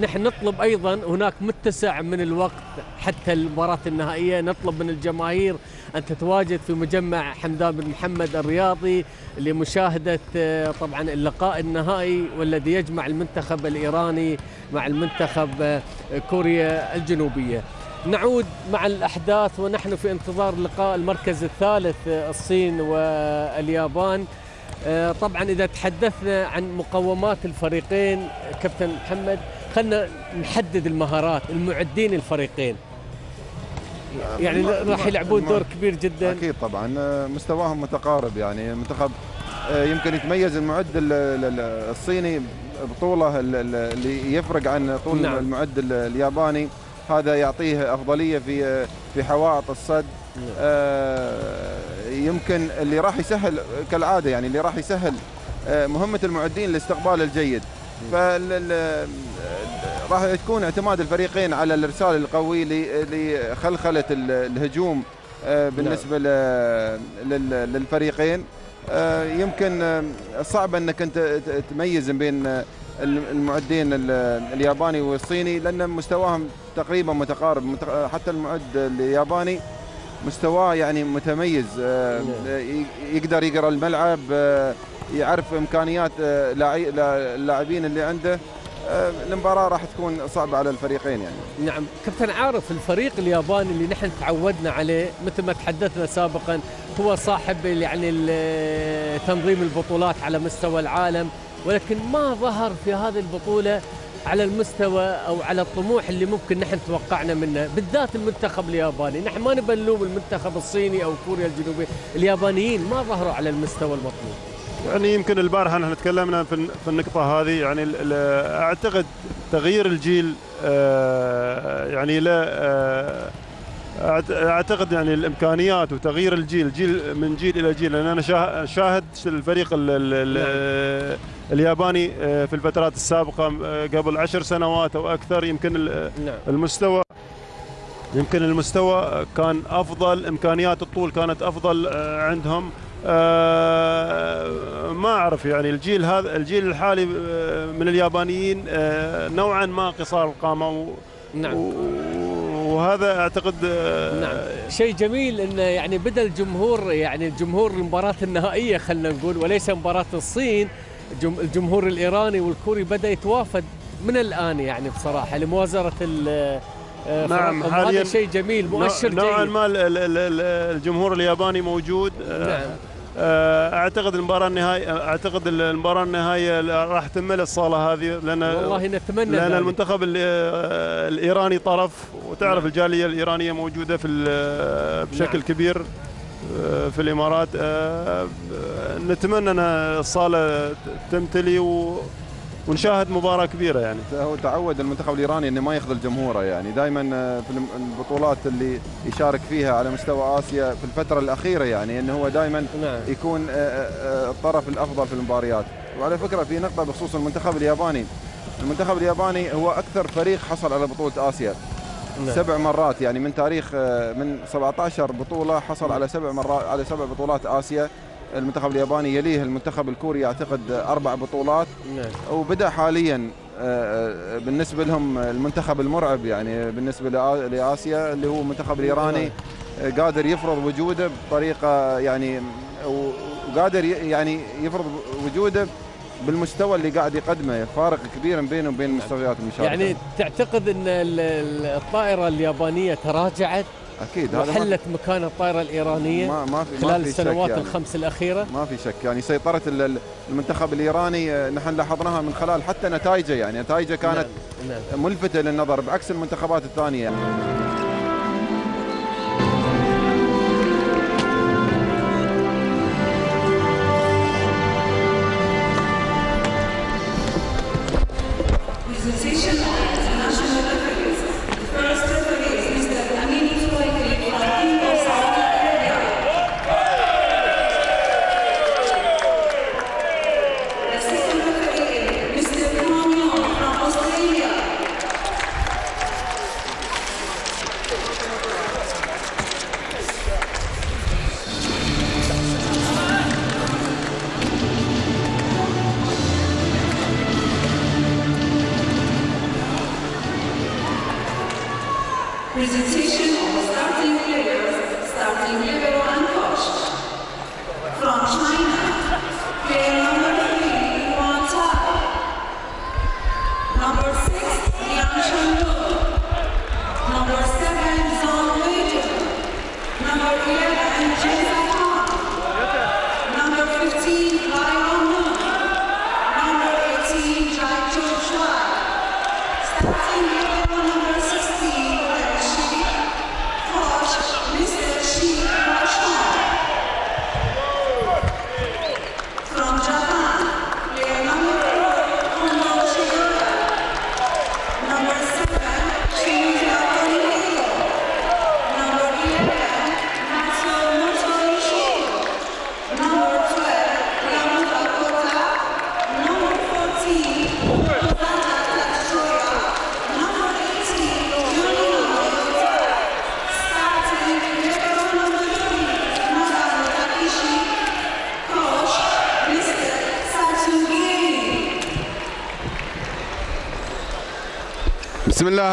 نحن نطلب أيضا هناك متسع من الوقت حتى المباراة النهائية نطلب من الجماهير أن تتواجد في مجمع حمدان بن محمد الرياضي لمشاهدة آه، طبعا اللقاء النهائي والذي يجمع المنتخب الإيراني مع المنتخب آه، كوريا الجنوبية. نعود مع الأحداث ونحن في انتظار لقاء المركز الثالث آه، الصين واليابان. طبعا إذا تحدثنا عن مقومات الفريقين كابتن محمد خلينا نحدد المهارات المعدين الفريقين. يعني راح يلعبون دور كبير جدا. أكيد طبعا. آه، مستواهم متقارب يعني. المنتخب آه، يمكن يتميز المعد ال- ال- ال- الصيني بطوله ال- ال- اللي يفرق عن طول نعم. المعد ال- الياباني. هذا يعطيه أفضلية في آه، في حوائط الصد. آه، يمكن اللي راح يسهل كالعادة يعني اللي راح يسهل مهمة المعدين الاستقبال الجيد. فال ال- راح تكون اعتماد الفريقين على الارسال القوي لخلخلة ال- الهجوم آه، بالنسبة للفريقين. آه، يمكن آه، صعب انك انت تميز بين المعدين ال- الياباني والصيني لأن مستواهم تقريبا متقارب. مت- حتى المعد الياباني مستواه يعني متميز يقدر يقرأ الملعب يعرف إمكانيات اللاعبين اللي عنده. المباراة راح تكون صعبة على الفريقين يعني. نعم. كابتن عارف الفريق الياباني اللي نحن تعودنا عليه مثل ما تحدثنا سابقا هو صاحب يعني ال- تنظيم البطولات على مستوى العالم ولكن ما ظهر في هذه البطولة على المستوى أو على الطموح اللي ممكن نحن توقعنا منه بالذات المنتخب الياباني. نحن ما نبي نلوم المنتخب الصيني أو كوريا الجنوبية. اليابانيين ما ظهروا على المستوى المطلوب. يعني يمكن البارحة نحن تكلمنا في الن- في النقطة هذه يعني أعتقد تغيير الجيل آه، يعني لا آه، أعتقد يعني الإمكانيات وتغيير الجيل جيل من جيل إلى جيل لأن أنا شاه- شاهد الفريق ال ال ال الياباني آه، في الفترات السابقة قبل عشر سنوات أو أكثر يمكن نعم. المستوى يمكن المستوى كان أفضل إمكانيات الطول كانت أفضل عندهم. ما أعرف يعني الجيل هذا الجيل الحالي آه، من اليابانيين آه، نوعا ما قصار القامة و- نعم. وهذا أعتقد آه، نعم. شيء جميل إنه يعني بدأ الجمهور يعني الجمهور المباراة النهائية خلينا نقول وليس مباراة الصين الجم- الجمهور الإيراني والكوري بدأ يتوافد من الآن يعني بصراحة لمؤازره ال آه، نعم،. حالياً هذا شيء جميل مؤشر نوعا ما ال- ال- ال- الجمهور الياباني موجود آه، نعم. آه، أعتقد المباراة النهائيه أعتقد المباراة النهائيه راح تمل الصالة هذه لأن والله نتمنى لأن ذلك. المنتخب ال- آه، الإيراني طرف وتعرف نعم. الجالية الإيرانية موجودة في ال- بشكل نعم. كبير آه، في الإمارات آه، آه، نتمنى أن الصالة تمتلي و- ونشاهد مباراة كبيرة يعني. هو تعود المنتخب الإيراني إنه ما يخذل جمهوره يعني. دائما في الم- البطولات اللي يشارك فيها على مستوى آسيا في الفترة الأخيرة يعني إنه هو دائما نعم. يكون آه، آه، الطرف الأفضل في المباريات. وعلى فكرة في نقطة بخصوص المنتخب الياباني. المنتخب الياباني هو أكثر فريق حصل على بطولة آسيا. نعم. سبع مرات يعني من تاريخ آه، من 17 بطولة حصل على سبع مرات على سبع بطولات آسيا. المنتخب الياباني يليه المنتخب الكوري اعتقد أربع بطولات. نعم. وبدأ حاليا آه، آه، بالنسبة لهم المنتخب المرعب يعني بالنسبة لآسيا اللي هو المنتخب الإيراني آه، قادر يفرض وجوده بطريقة يعني وقادر يعني يفرض وجوده بالمستوى اللي قاعد يقدمه. فارق كبير بينه وبين مستويات المشاركه يعني تعتقد إن ال- ال- الطائرة اليابانية تراجعت؟ أكيد هذا ما, وحلت مكان الطائرة الإيرانية ما, ما في ما خلال في شك السنوات يعني. الخمس الأخيرة ما في شك يعني سيطرة ال- ال- المنتخب الإيراني آه، نحن لاحظناها من خلال حتى نتائجه يعني نتائجه كانت نعم. نعم. ملفتة للنظر بعكس المنتخبات الثانية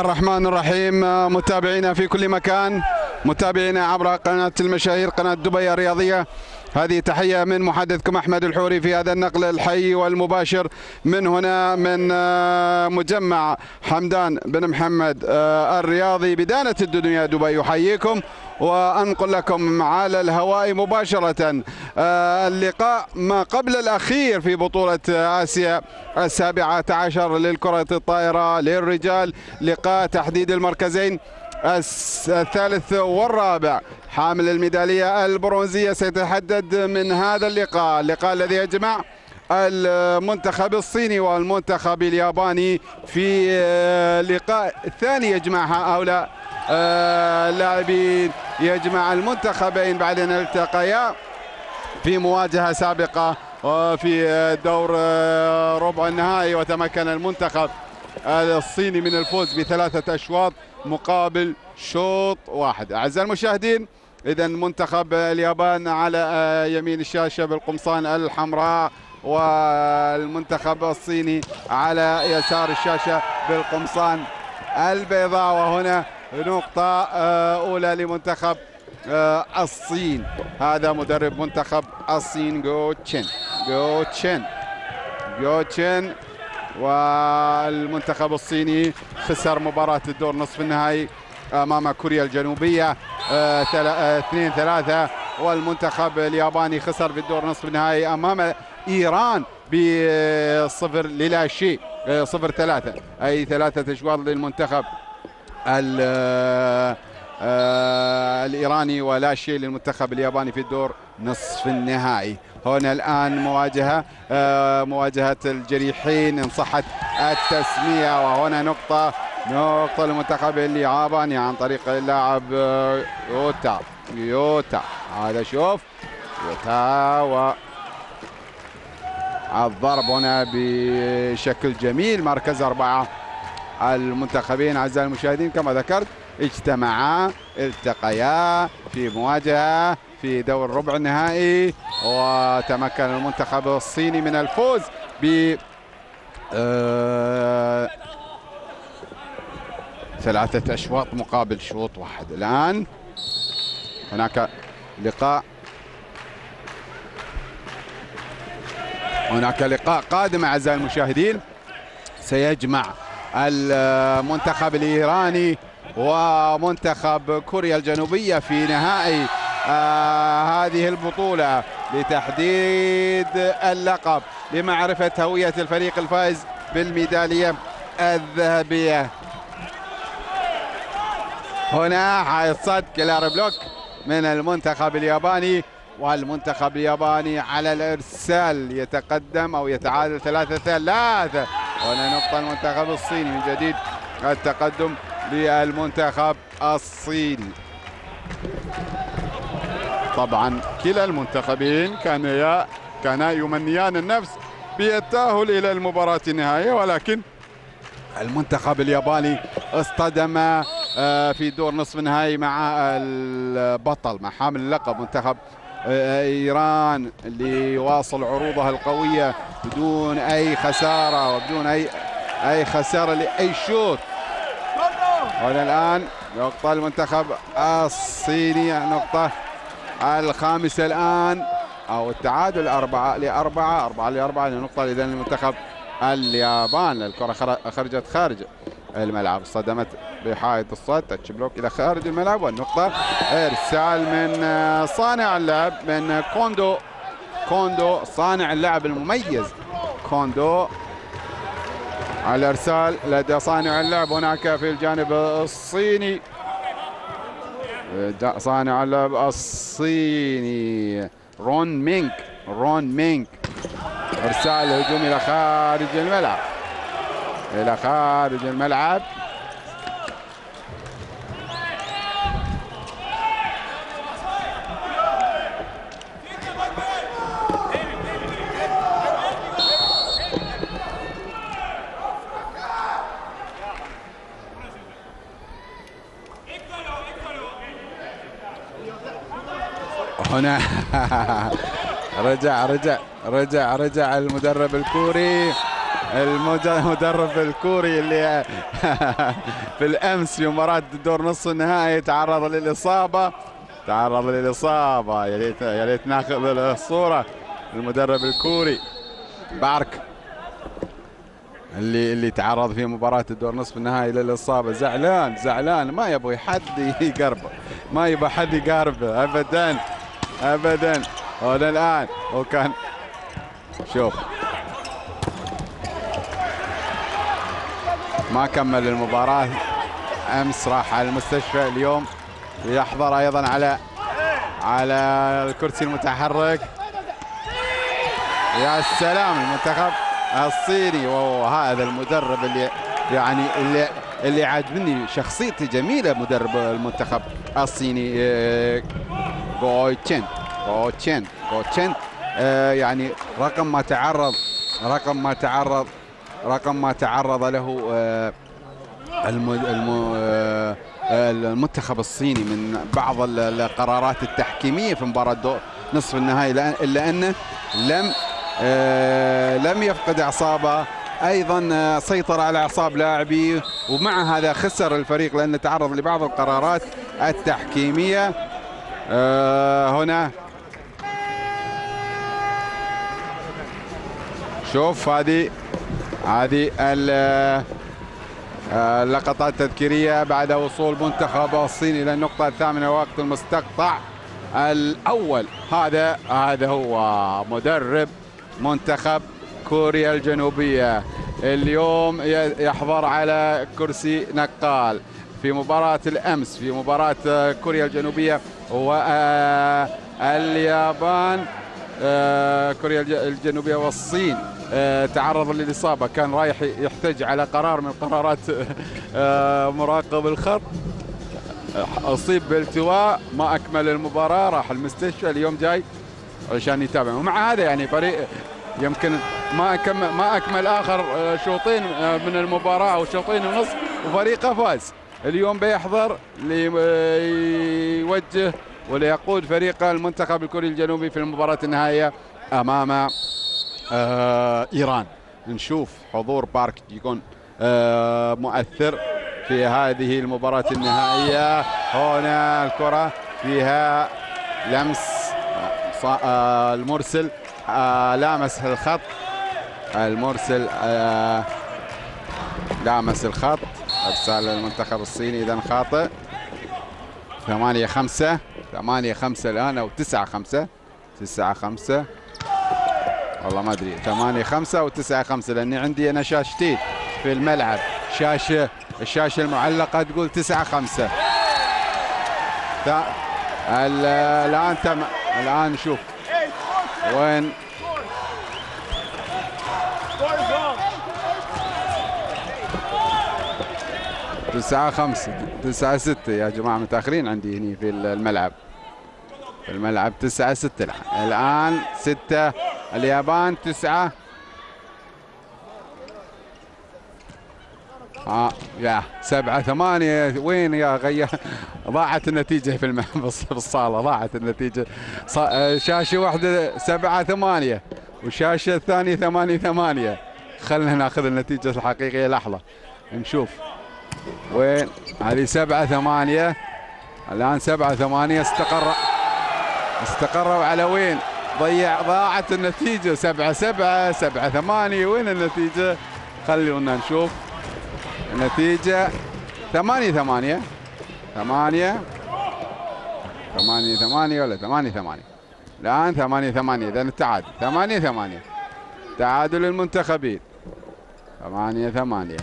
الرحمن الرحيم. متابعينا في كل مكان. متابعينا عبر قناة المشاهير قناة دبي الرياضية. هذه تحية من محدثكم أحمد الحوري في هذا النقل الحي والمباشر. من هنا من آه، مجمع حمدان بن محمد آه، الرياضي بدانة الدنيا دبي. يحييكم وأنقل لكم على الهواء مباشرة. آه، اللقاء ما قبل الأخير في بطولة آسيا السابعة عشر للكرة الطائرة للرجال. لقاء تحديد المركزين الثالث والرابع. حامل الميدالية البرونزية سيتحدد من هذا اللقاء. اللقاء الذي يجمع المنتخب الصيني والمنتخب الياباني في آه، لقاء ثاني يجمع هؤلاء آه، اللاعبين. يجمع المنتخبين بعد ان التقيا. في مواجهة سابقة وفي دور ربع النهائي وتمكن المنتخب الصيني من الفوز بثلاثة أشواط مقابل شوط واحد. أعزائي المشاهدين إذا منتخب اليابان على يمين الشاشة بالقمصان الحمراء والمنتخب الصيني على يسار الشاشة بالقمصان البيضاء. وهنا نقطة أولى لمنتخب آه، الصين. هذا مدرب منتخب الصين جو تشين. جو تشين. جو تشين. والمنتخب الصيني خسر مباراة الدور نصف النهائي أمام كوريا الجنوبية آه، ثلا- آه، اثنين ثلاثة. والمنتخب الياباني خسر في الدور نصف النهائي أمام إيران بصفر للا شيء آه، صفر ثلاثة. أي ثلاثة أشواط للمنتخب آه، آه، الإيراني ولا شيء للمنتخب الياباني في الدور نصف النهائي. هنا الآن مواجهة آه، مواجهة الجريحين إن صحت التسمية وهنا نقطة نقطة للمنتخب الياباني عن طريق اللاعب آه، يوتا يوتا. هذا شوف يوتا و الضرب هنا بشكل جميل. مركز أربعة المنتخبين أعزائي المشاهدين كما ذكرت اجتمعا التقيا في مواجهة في دور ربع النهائي وتمكن المنتخب الصيني من الفوز ب آه، ثلاثة أشواط مقابل شوط واحد. الآن هناك لقاء هناك لقاء قادم أعزائي المشاهدين. سيجمع المنتخب الإيراني ومنتخب كوريا الجنوبية في نهائي آه هذه البطولة لتحديد اللقب لمعرفة هوية الفريق الفائز بالميدالية الذهبية. هنا حيصد كلار بلوك من المنتخب الياباني والمنتخب الياباني على الإرسال يتقدم أو يتعادل ثلاثة ثلاثة. هنا نقطة المنتخب الصيني من جديد التقدم للمنتخب الصيني طبعا كلا المنتخبين كان كانا يمنيان النفس بالتأهل إلى المباراة النهائية ولكن المنتخب الياباني اصطدم آه، في دور نصف النهائي مع البطل مع حامل اللقب منتخب آه، إيران اللي واصل عروضها القوية بدون أي خسارة وبدون اي أي خسارة لأي شوط. هنا الآن نقطة المنتخب الصيني النقطة الخامسة الآن أو التعادل أربعة لأربعة أربعة لأربعة لنقطة إذا المنتخب اليابان. الكرة خر- خرجت خارج الملعب صدمت بحائط الصد تاتش بلوك إلى خارج الملعب والنقطة إرسال من صانع اللعب من كوندو. كوندو صانع اللعب المميز. كوندو على الارسال لدى صانع اللعب. هناك في الجانب الصيني. صانع اللعب الصيني. رون مينك. رون مينك. ارسال هجوم إلى خارج الملعب. إلى خارج الملعب. هنا. رجع رجع رجع رجع المدرب الكوري. المد- المدرب الكوري اللي في الأمس في مباراة دور نصف النهائي تعرض للإصابة. تعرض للإصابة. يا ليت يا ليت ناخذ الصورة. المدرب الكوري بارك. اللي اللي تعرض في مباراة الدور نصف النهائي للإصابة. زعلان زعلان. ما يبغى حد يقربه ما يبغى حد يقربه أبدا. أبدا. هنا الآن. وكان شوف. ما كمل المباراة. أمس راح على المستشفى. اليوم يحضر أيضا على على الكرسي المتحرك. يا سلام المنتخب الصيني. وهذا المدرب اللي يعني اللي اللي عاجبني شخصيته جميلة مدرب المنتخب الصيني. آه، تشين غو تشين آه، يعني رقم ما تعرض رقم ما تعرض رقم ما تعرض له آه، الم- آه، المنتخب الصيني من بعض ال- القرارات التحكيمية في مباراة نصف النهائي. الا انه لم آه، لم يفقد إعصابه. أيضا آه، سيطر على إعصاب لاعبيه ومع هذا خسر الفريق لأنه تعرض لبعض القرارات التحكيمية. آه، هنا. شوف هذه هذه آه، اللقطات التذكيرية بعد وصول منتخب الصين إلى النقطة الثامنة وقت المستقطع الأول. هذا هذا هو مدرب منتخب كوريا الجنوبية. اليوم يحضر على كرسي نقال. في مباراة الأمس في مباراة آه، كوريا الجنوبية واليابان آه، كوريا الج- الجنوبية والصين آه، تعرض للإصابة. كان رايح يحتج على قرار من قرارات آه، مراقب الخط. أصيب بالتواء ما أكمل المباراة راح المستشفى. اليوم جاي عشان يتابع ومع هذا يعني فريق يمكن ما أكمل ما أكمل آخر شوطين من المباراة أو شوطين ونص وفريقه فاز. اليوم بيحضر ليوجه وليقود فريق المنتخب الكوري الجنوبي في المباراة النهائية أمام آه إيران. نشوف حضور بارك يكون آه مؤثر في هذه المباراة النهائية. هنا الكرة فيها لمس آه، المرسل لامس الخط. المرسل لامس الخط. أرسال المنتخب الصيني اذا خاطئ. ثمانية خمسة. ثمانية خمسة الآن أو تسعة خمسة. تسعة خمسة. والله ما أدري. 8 5 أو 9 5 لأني عندي أنا شاشتين في الملعب. شاشة الشاشة المعلقة تقول 9 5 الآن تم الآن نشوف وين تسعة خمسة تسعة ستة يا جماعة متأخرين عندي هني في الملعب. في الملعب تسعة ستة الآن ستة اليابان تسعة. آه يا سبعة ثمانية. وين يا غير ضاعت النتيجة في الصالة ضاعت النتيجة. آه، شاشة واحدة سبعة ثمانية. والشاشة الثانية ثمانية ثمانية. خلنا ناخذ النتيجة الحقيقية لحظة. نشوف. وين؟ هذه سبعة ثمانية. الآن سبعة ثمانية. استقر. استقروا على وين؟ ضيع ضاعت النتيجة. سبعة سبعة سبعة ثمانية. وين النتيجة؟ خلونا نشوف. النتيجة ثمانية ثمانية. ثمانية. ثمانية ثمانية ولا ثمانية ثمانية؟ الآن ثمانية ثمانية. إذا التعادل. ثمانية ثمانية. تعادل المنتخبين. ثمانية ثمانية.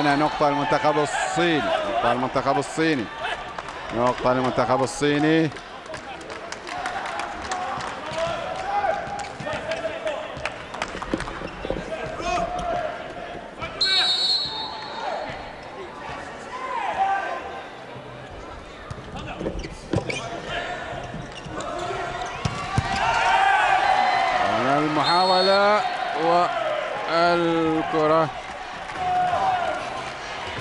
هنا نقطة المنتخب الصيني. نقطة المنتخب الصيني. نقطة المنتخب الصيني هنا المحاولة والكرة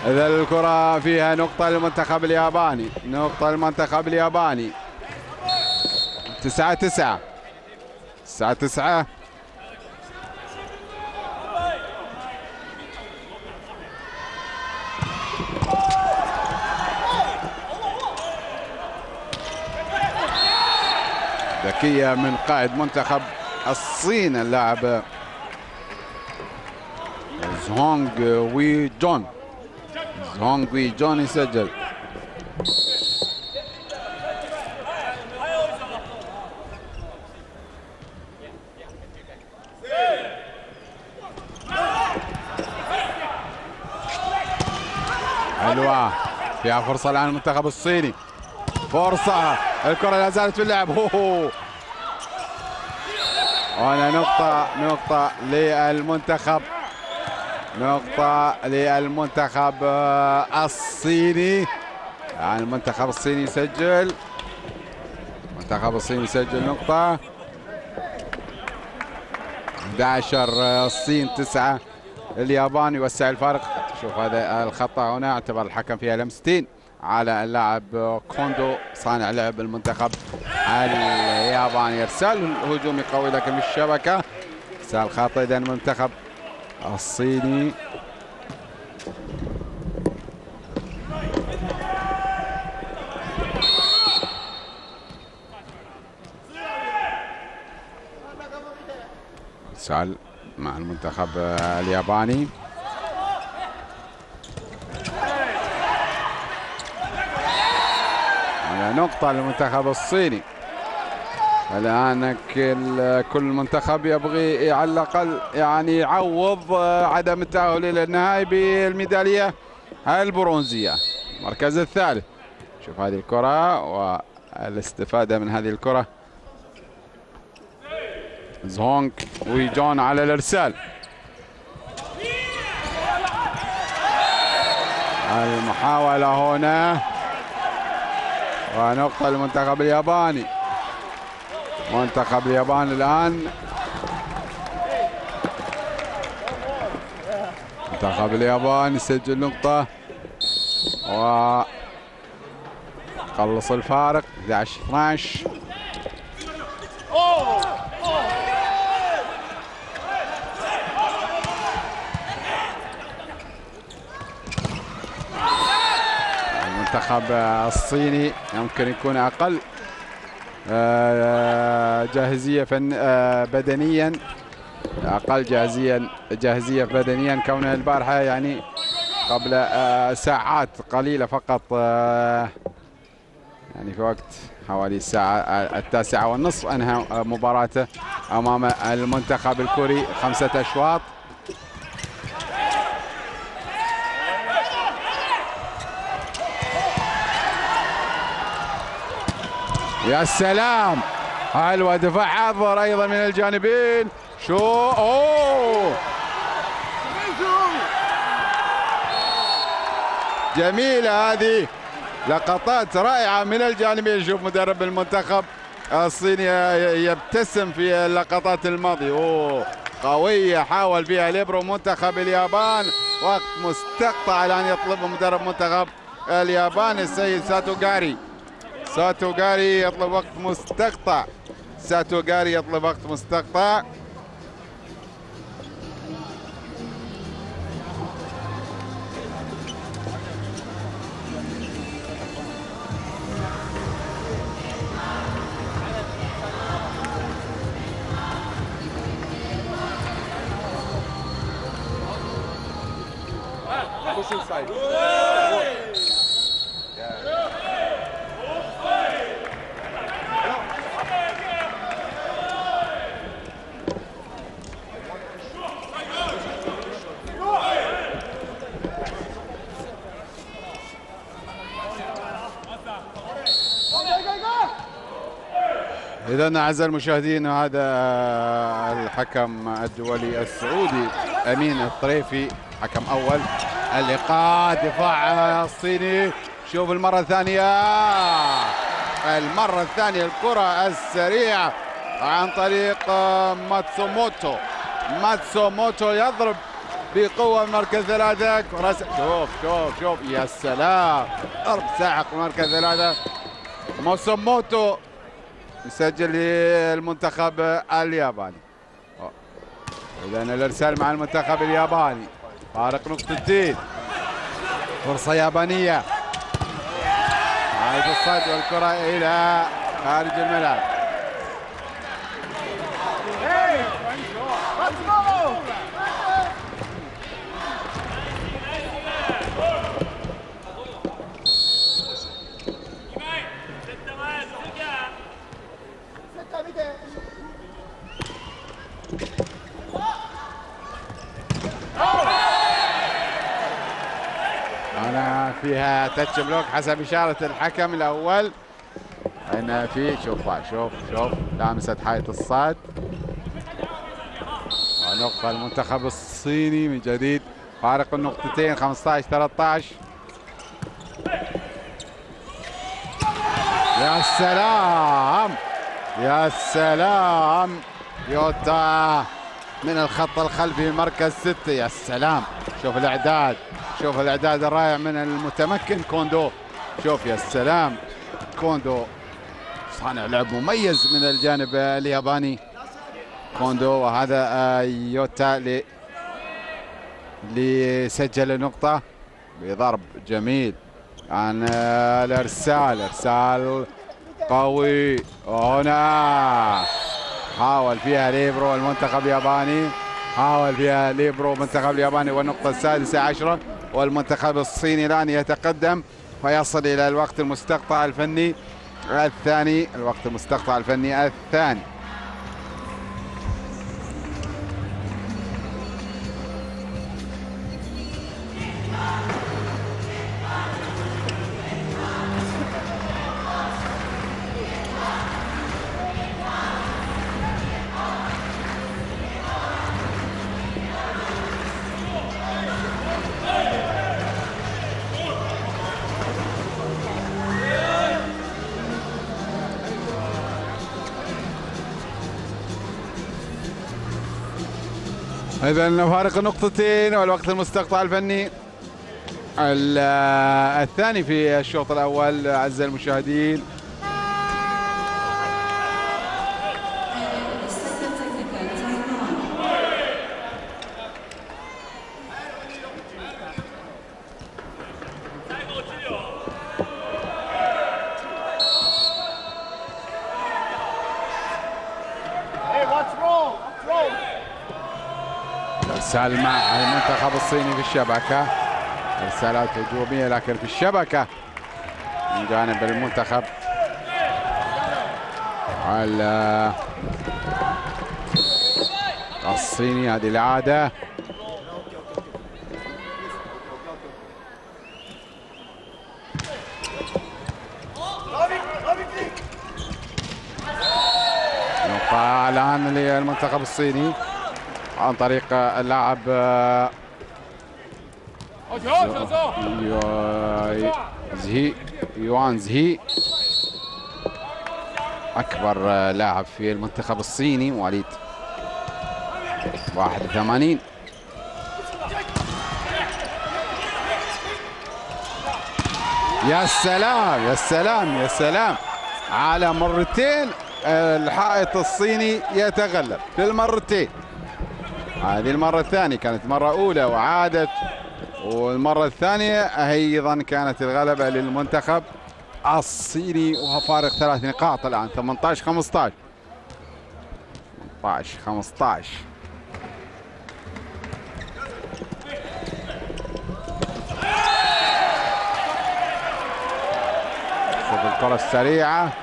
إذا الكرة فيها نقطة للمنتخب الياباني. نقطة للمنتخب الياباني. تسعة تسعة. تسعة تسعة. ذكية من قائد منتخب الصين اللاعب زهونغ وي جون زهونغ وي جون يسجل حلوة. فيها فرصة الآن المنتخب الصيني. فرصة. الكرة لا زالت في اللعب. هو هو. هنا نقطة نقطة للمنتخب. نقطة للمنتخب الصيني. يعني المنتخب الصيني يسجل. المنتخب الصيني يسجل نقطة. 11 الصين 9 اليابان يوسع الفارق شوف هذا الخطأ هنا اعتبر الحكم فيها لمستين على اللاعب كوندو صانع لعب المنتخب الياباني. ارسال هجومي قوي لكن في الشبكة. ارسال خاطئ اذا المنتخب. الصيني. ارسال مع المنتخب الياباني. على نقطة للمنتخب الصيني. الآن كل منتخب يبغي على الأقل يعني يعوض عدم التأهل إلى النهائي بالميدالية البرونزية. المركز الثالث. شوف هذه الكرة والاستفادة من هذه الكرة. زهونغ ويجون على الإرسال. المحاولة هنا. ونقطة للمنتخب الياباني. منتخب اليابان الآن. منتخب اليابان يسجل نقطة. و خلص الفارق 11 12 المنتخب الصيني يمكن يكون أقل. آه، جاهزية فن آه، بدنيا أقل جاهزيا جاهزية بدنيا كونه البارحة يعني قبل آه، ساعات قليلة فقط آه، يعني في وقت حوالي الساعة التاسعة والنصف أنهى مباراته أمام المنتخب الكوري خمسة أشواط. يا سلام. حلوة دفاع عضر أيضا من الجانبين. شو؟ أوه! جميلة هذه. لقطات رائعة من الجانبين. شوف مدرب المنتخب الصيني يبتسم في اللقطات الماضية. أوه! قوية حاول فيها ليبرو منتخب اليابان. وقت مستقطع الآن يطلبه مدرب منتخب اليابان السيد ساتو غاري ساتو جاري يطلب وقت مستقطع ساتو جاري يطلب وقت مستقطع push inside. إذا أعزائي المشاهدين هذا الحكم الدولي السعودي أمين الطريفي حكم أول اللقاء دفاع الصيني. شوف المرة الثانية. المرة الثانية الكرة السريعة عن طريق ماتسوموتو. ماتسوموتو يضرب بقوة مركز ثلاثة. كرة س- شوف شوف شوف. يا سلام. ضرب ساحق مركز ثلاثة. ماتسوموتو يسجل للمنتخب الياباني. اذا الارسال مع المنتخب الياباني. فارق نقطتين فرصة يابانية. عايد الصيد والكره إلى خارج الملعب هنا فيها تاتش بلوك حسب إشارة الحكم الأول. هنا في شوف شوف شوف لامست حائط الصاد. ونقطة المنتخب الصيني من جديد. فارق النقطتين 15 13 يا سلام! يا سلام! يوتا من الخط الخلفي مركز ستة. يا سلام! شوف الإعداد. شوف الإعداد الرائع من المتمكن. كوندو شوف يا سلام. كوندو صانع لعب مميز من الجانب الياباني. كوندو وهذا يوتا اللي اللي سجل نقطة بضرب جميل. عن الإرسال إرسال قوي. هنا حاول فيها ليبرو المنتخب الياباني. حاول فيها ليبرو المنتخب الياباني والنقطة السادسة عشرة. والمنتخب الصيني الآن يتقدم ويصل إلى الوقت المستقطع الفني الثاني الوقت المستقطع الفني الثاني. إذا فارق نقطتين والوقت المستقطع الفني. ال- الثاني في الشوط الأول أعزائي المشاهدين مع المنتخب الصيني في الشبكة. ارسالات هجومية لكن في الشبكة من جانب المنتخب. على الصيني هذه العادة. نقطة الآن للمنتخب الصيني. عن طريق اللاعب زهي يوان زهي أكبر لاعب في المنتخب الصيني مواليد 81 يا سلام يا سلام يا سلام. على مرتين الحائط الصيني يتغلب. في المرتين هذه المرة الثانية كانت مرة أولى وعادت. والمرة الثانية أيضا كانت الغلبة للمنتخب الصيني وفارق ثلاث نقاط الآن 18 15 18 15 شوف الكرة السريعة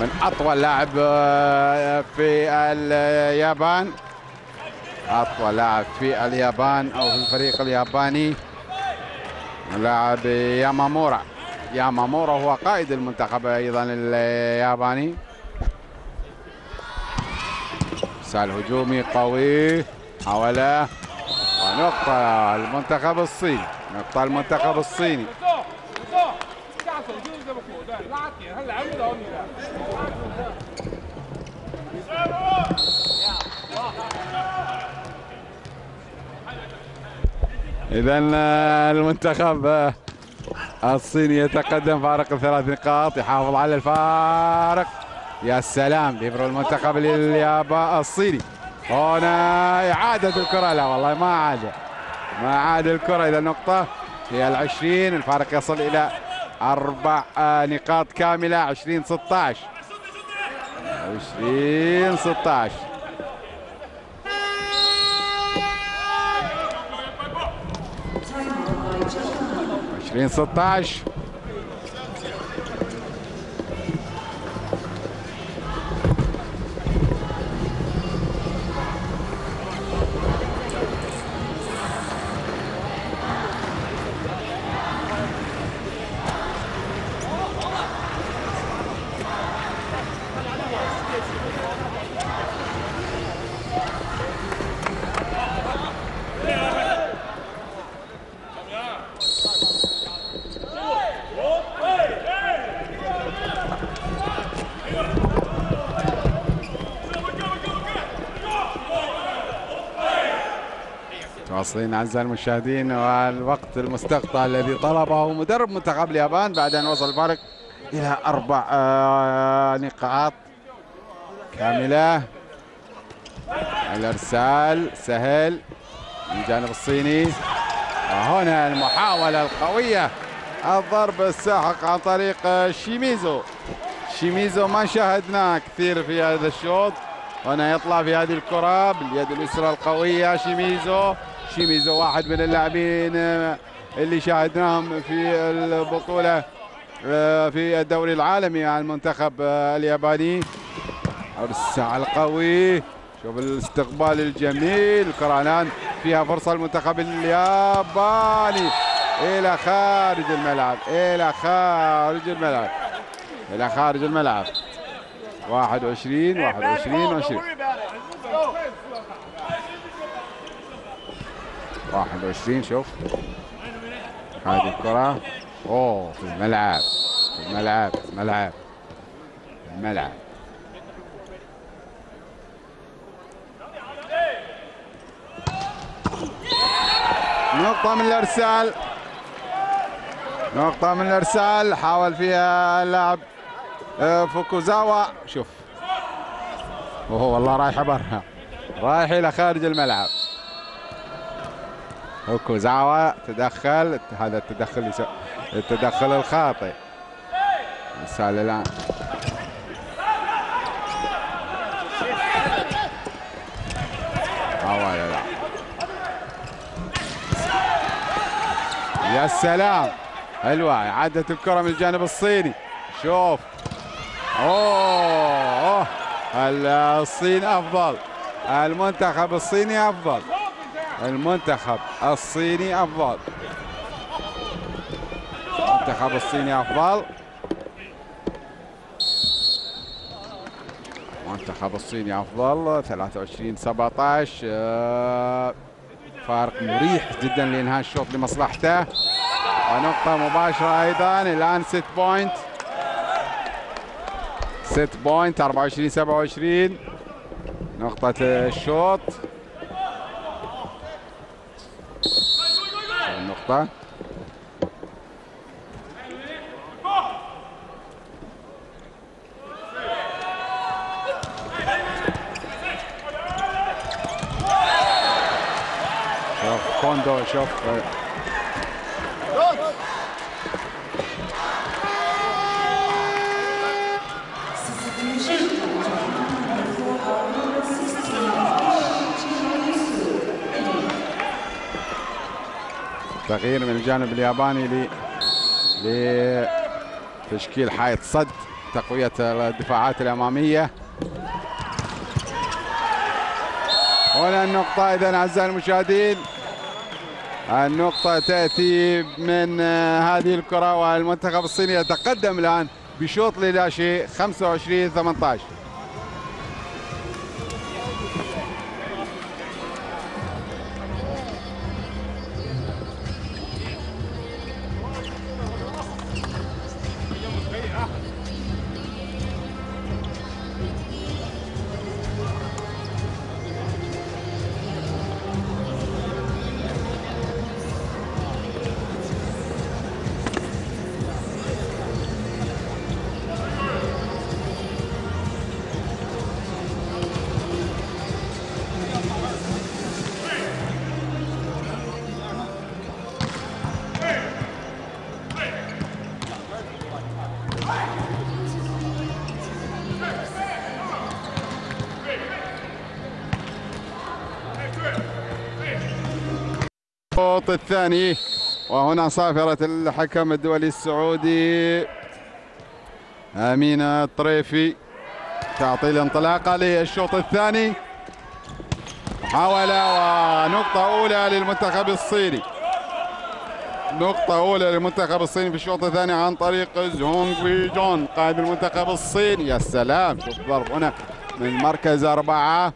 من أطول لاعب آه، في اليابان. أطول لاعب في اليابان أو في الفريق الياباني. لاعب يامامورا. يامامورا هو قائد المنتخب أيضا الياباني. ارسال هجومي قوي. حاول. ونقطة المنتخب الصيني. نقطة المنتخب الصيني. إذا المنتخب الصيني يتقدم فارق الثلاث نقاط يحافظ على الفارق. يا سلام بيبرو المنتخب الياباني الصيني. هنا إعادة الكرة. لا والله ما عاد ما عاد الكرة إلى النقطة. هي العشرين الفارق يصل إلى أربع نقاط كاملة. عشرين ستاش. عشرين ستاش. عشر عشرين ستة عشر واصلين أعزائي المشاهدين والوقت المستقطع الذي طلبه مدرب منتخب اليابان بعد أن وصل الفارق إلى أربع آه، نقاط كاملة. الأرسال سهل من الجانب الصيني. وهنا المحاولة القوية الضرب الساحق عن طريق آه، شيميزو. شيميزو ما شاهدناه كثير في هذا الشوط. هنا يطلع في هذه الكرة باليد اليسرى القوية شيميزو. شيميزو واحد من اللاعبين آه، اللي شاهدناهم في البطولة آه، في الدوري العالمي مع المنتخب آه، الياباني. ارسال قوي شوف الاستقبال الجميل. الآن فيها فرصة المنتخب الياباني. إلى خارج الملعب. إلى خارج الملعب. إلى خارج الملعب. 21 21 20 21 شوف. هذه الكرة. أوه في الملعب في الملعب في الملعب في الملعب. نقطة من الأرسال. نقطة من الأرسال. حاول فيها اللاعب آه، فوكوزاوا. شوف. وهو والله رايح برا. رايح إلى خارج الملعب. فوكوزاوا تدخل هذا التدخل التدخل الخاطئ. الرسالة الآن. لا. يا سلام. حلوة إعادة الكرة من الجانب الصيني. شوف. أوه أوه. الصين أفضل. المنتخب الصيني أفضل. المنتخب الصيني أفضل. المنتخب الصيني أفضل. المنتخب الصيني أفضل. 23 17 آه، فارق مريح جدا لإنهاء الشوط لمصلحته. ونقطة مباشرة أيضا. الآن set point set point 24 27 نقطة الشوط. النقطة شوف كوندو شوف تغيير من الجانب الياباني ل ل تشكيل حائط صد تقوية الدفاعات الأمامية. هنا النقطة إذا أعزائي المشاهدين النقطة تأتي من آه، هذه الكرة والمنتخب الصيني يتقدم الآن بشوط لا شيء 25 18 الشوط الثاني. وهنا صافرة الحكم الدولي السعودي. أمينة الطريفي تعطي الانطلاقة للشوط الثاني. محاولة ونقطة أولى للمنتخب الصيني. نقطة أولى للمنتخب الصيني في الشوط الثاني عن طريق زونغ وي جون قائد المنتخب الصيني. يا سلام شوف ضرب هنا من مركز أربعة.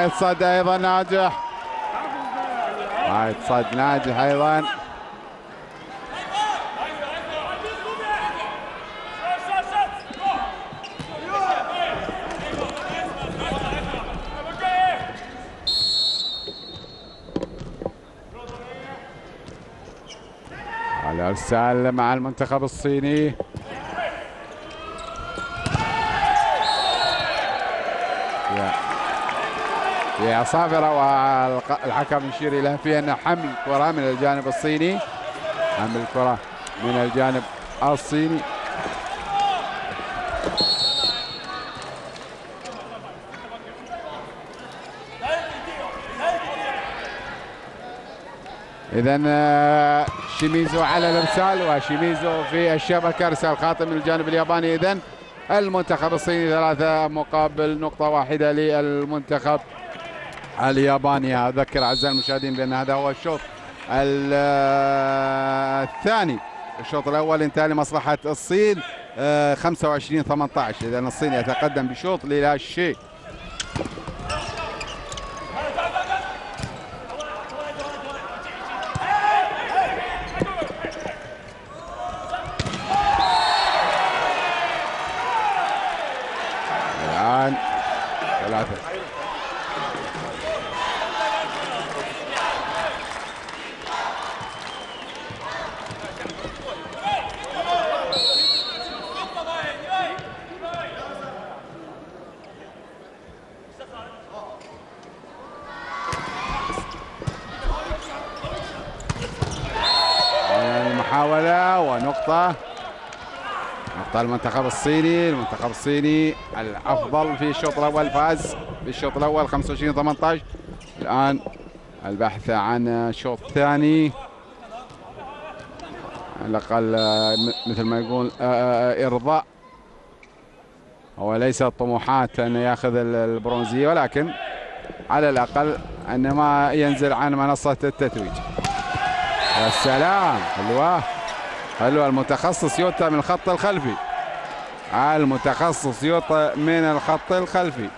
حائط صد أيضا ناجح. حائط صد ناجح أيضا. الارسال مع المنتخب الصيني. يا صافرة والحكم يشير إلى في أن حمل كرة من الجانب الصيني. حمل كرة من الجانب الصيني. إذا آه، شيميزو على الإرسال وشيميزو في الشبكة إرسال خاطئ من الجانب الياباني. إذا المنتخب الصيني ثلاثة مقابل نقطة واحدة للمنتخب الياباني أذكر أعزائي المشاهدين بأن هذا هو الشوط ال- الثاني. الشوط الأول انتهى لمصلحة الصين آه، 25 18 اذا الصين يتقدم بشوط لا شيء الان ثلاثة المحاولة ونقطة المنتخب الصيني المنتخب الصيني الأفضل في الشوط الأول فاز في الشوط الأول 25 18 الآن البحث عن شوط ثاني. على الأقل آه، م- مثل ما يقول آه، آه، إرضاء. هو ليس الطموحات أن يأخذ ال- البرونزية ولكن على الأقل أن ما ينزل عن منصة التتويج. يا سلام حلوة. حلوة. المتخصص يوتا من الخط الخلفي. المتخصص يوتا من الخط الخلفي.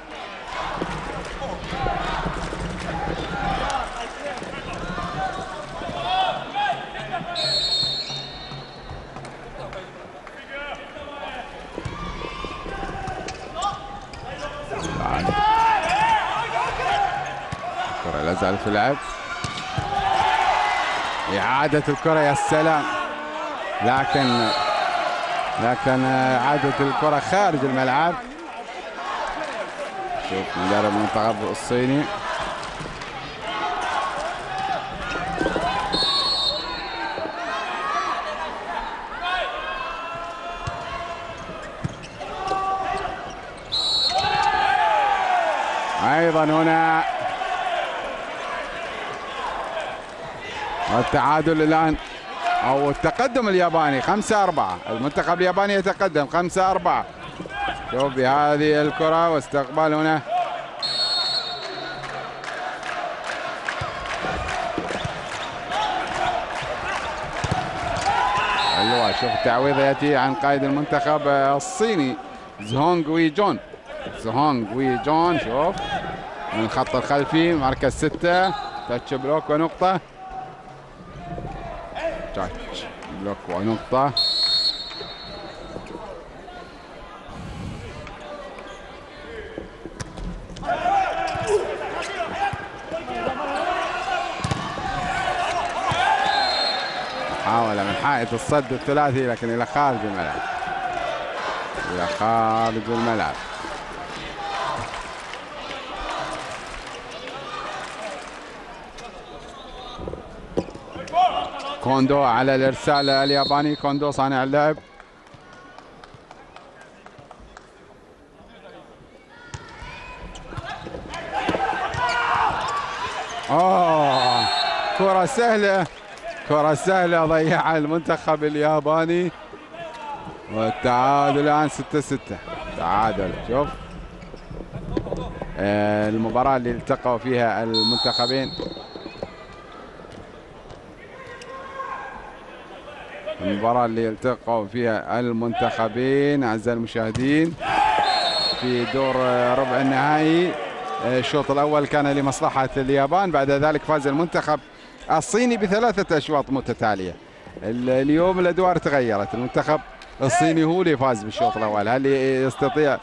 الكرة لا في اللعب إعادة الكرة يا سلام. لكن لكن عادت الكرة خارج الملعب. شوف مدرب المنتخب الصيني. أيضا هنا التعادل الآن. أو التقدم الياباني 5 4 المنتخب الياباني يتقدم 5 4 شوف بهذه الكرة واستقبال هنا. حلوة شوف التعويض يأتي عن قائد المنتخب الصيني زهونغ وي جون زهونغ وي جون شوف من الخط الخلفي مركز ستة touch block ونقطة. touch block ونقطة. محاولة من حائط الصد الثلاثي لكن إلى خارج الملعب. إلى خارج الملعب. كوندو على الإرسال الياباني. كوندو صانع اللعب. أوه كرة سهلة. كرة سهلة ضيعها المنتخب الياباني. والتعادل الآن 6 6 تعادل. شوف. آه، المباراة اللي التقوا فيها المنتخبين. المباراة اللي التقوا فيها المنتخبين أعزائي المشاهدين في دور ربع النهائي. الشوط الأول كان لمصلحة اليابان بعد ذلك فاز المنتخب الصيني بثلاثة أشواط متتالية. ال- اليوم الأدوار تغيرت المنتخب الصيني هو اللي فاز بالشوط الأول. هل يستطيع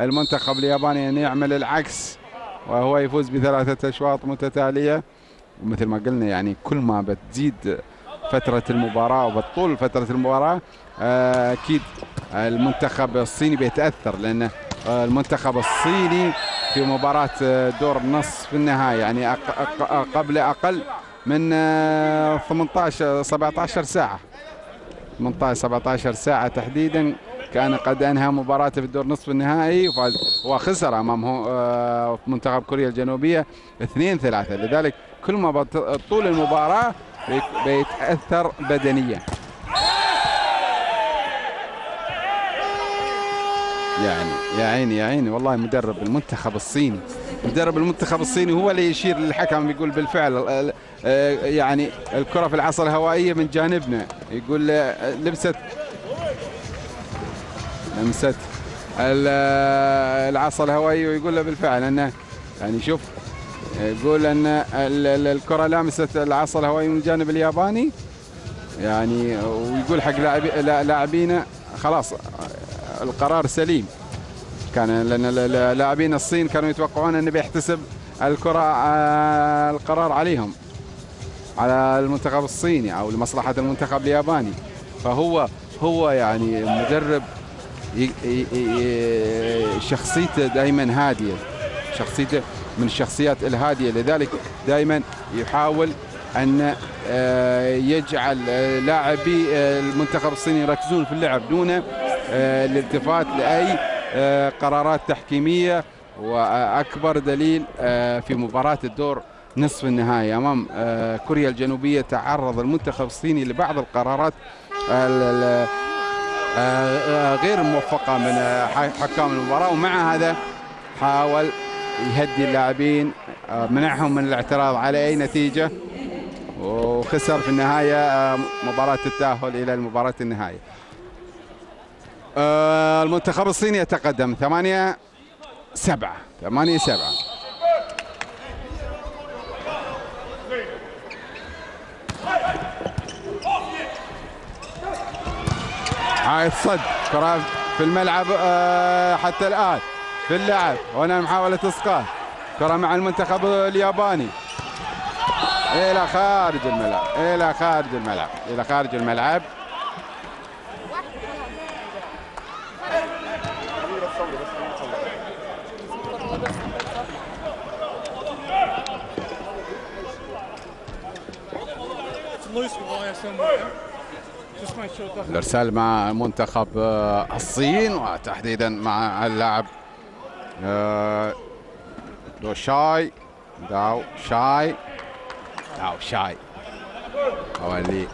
المنتخب الياباني أن يعمل العكس وهو يفوز بثلاثة أشواط متتالية؟ ومثل ما قلنا يعني كل ما بتزيد فترة المباراة وبتطول فترة المباراة آه، أكيد المنتخب الصيني بيتأثر لأن آه، المنتخب الصيني في مباراة آه، دور نصف النهائي يعني قبل أقل من آه، 18 17 ساعة. 18 17 ساعة تحديدا كان قد أنهى مباراته في الدور نصف النهائي وفاز وخسر أمام منتخب كوريا الجنوبية 2 3 لذلك كل ما طول المباراة بيت- بيتأثر بدنيا. يعني يا عيني يا عيني والله مدرب المنتخب الصيني مدرب المنتخب الصيني هو اللي يشير للحكم يقول بالفعل ال- آه، يعني الكرة في العصا الهوائية من جانبنا. يقول آه، لبست لمست ال- آه، العصا الهوائية ويقول له بالفعل أنه يعني شوف يقول أن ال- ال- الكرة لامست العصا الهوائي من الجانب الياباني. يعني ويقول حق لاعبي- لا- لاعبينا خلاص القرار سليم. كان لأن لاعبين الصين كانوا يتوقعون انه بيحتسب الكرة آه، القرار عليهم على المنتخب الصيني أو لمصلحة المنتخب الياباني. فهو هو يعني مدرب شخصيته دائما هادية. شخصيته من الشخصيات الهادية. لذلك دائما يحاول أن آه، يجعل آه، لاعبي آه، المنتخب الصيني يركزون في اللعب دون الالتفات لأي قرارات تحكيمية. وأكبر دليل في مباراة الدور نصف النهائي أمام كوريا الجنوبية تعرض المنتخب الصيني لبعض القرارات ال- ال- غير موفقة من حكام المباراة. ومع هذا حاول يهدي اللاعبين آه، منعهم من الاعتراض على أي نتيجة. وخسر في النهاية آه، مباراة التأهل إلى المباراة النهائية. آه، المنتخب الصيني يتقدم 8 7 8 7 هاي الصد كرة في الملعب حتى الآن. في اللعب. هنا محاولة إسقاط. كرة مع المنتخب الياباني. إلى خارج الملعب. إلى خارج الملعب. إلى خارج الملعب. الارسال مع منتخب الصين وتحديدا مع اللاعب 多衰，倒衰，倒衰，好喎呢？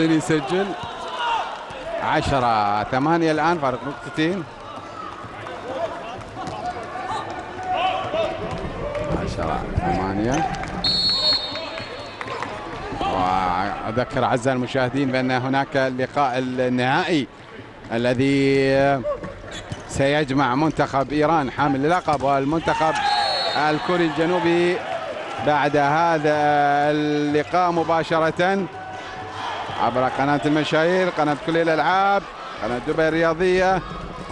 الصيني يسجل. عشرة ثمانية الآن فارق نقطتين. عشرة ثمانية. وأذكر أعزائي المشاهدين بأن هناك اللقاء النهائي الذي سيجمع منتخب إيران حامل اللقب والمنتخب الكوري الجنوبي بعد هذا اللقاء مباشرة. عبر قناة المشاهير قناة كل الألعاب قناة دبي الرياضية.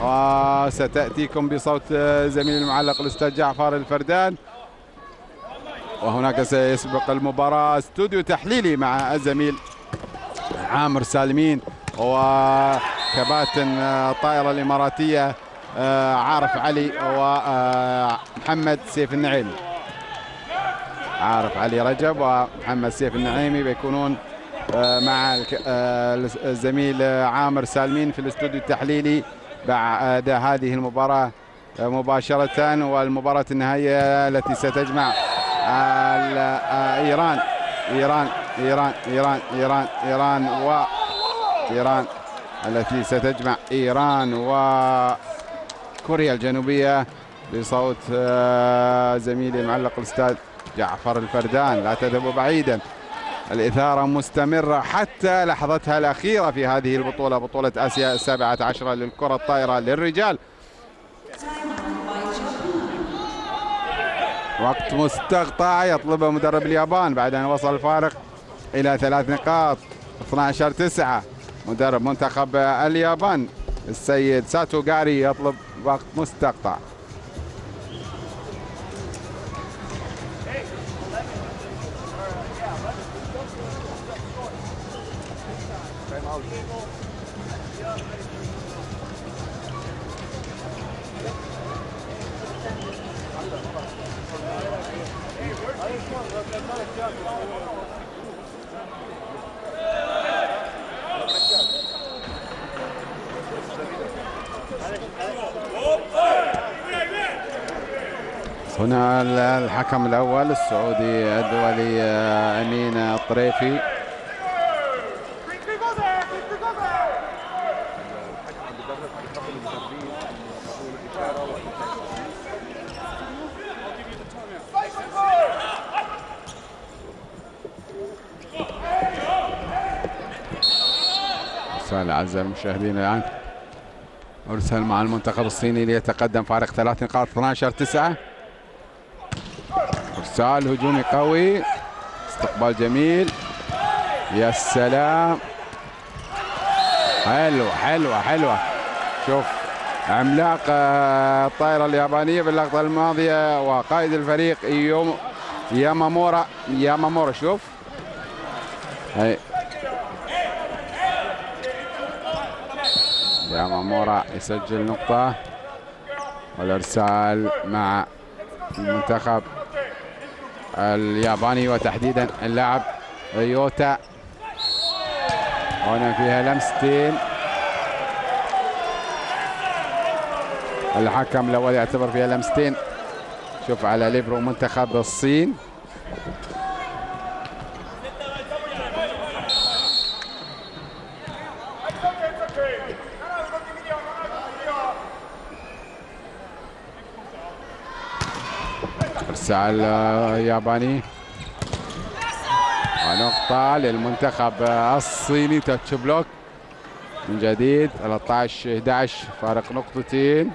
وستأتيكم بصوت زميلي المعلق الأستاذ جعفر الفردان. وهناك سيسبق المباراة استوديو تحليلي مع الزميل عامر سالمين. وكباتن الطائرة الإماراتية آه، عارف علي ومحمد سيف النعيمي. عارف علي رجب ومحمد سيف النعيمي بيكونون آه، مع الك- آه، الزميل آه، عامر سالمين في الاستوديو التحليلي بعد هذه المباراة آه، مباشرة والمباراة النهائية التي ستجمع آه، إيران إيران إيران إيران إيران إيران و إيران التي ستجمع إيران وكوريا الجنوبية بصوت آه، زميلي المعلق الأستاذ جعفر الفردان. لا تذهبوا بعيدا. الإثارة مستمرة حتى لحظتها الأخيرة في هذه البطولة بطولة آسيا السابعة عشرة للكرة الطائرة للرجال. وقت مستقطع يطلبه مدرب اليابان بعد أن وصل الفارق إلى ثلاث نقاط 12 9 مدرب منتخب اليابان السيد ساتو غاري يطلب وقت مستقطع. الحكم الأول السعودي الدولي آه، أمين الطريفي. ارسال اعزائي المشاهدين الآن. أرسل مع المنتخب الصيني ليتقدم فارق ثلاث نقاط 12 9 ارسال هجومي قوي. استقبال جميل. يا سلام. حلوة حلوة حلوة. شوف عملاق آه، الطائرة اليابانية باللقطة الماضية وقائد الفريق يوم يامامورا يامامورا شوف. هي يامامورا يسجل نقطة. والإرسال مع المنتخب الياباني وتحديدا اللاعب يوتا هنا فيها لمستين الحكم الأول يعتبر فيها لمستين شوف على ليبرو منتخب الصين. الياباني. ونقطة للمنتخب الصيني تاتش بلوك. من جديد 13 11 فارق نقطتين.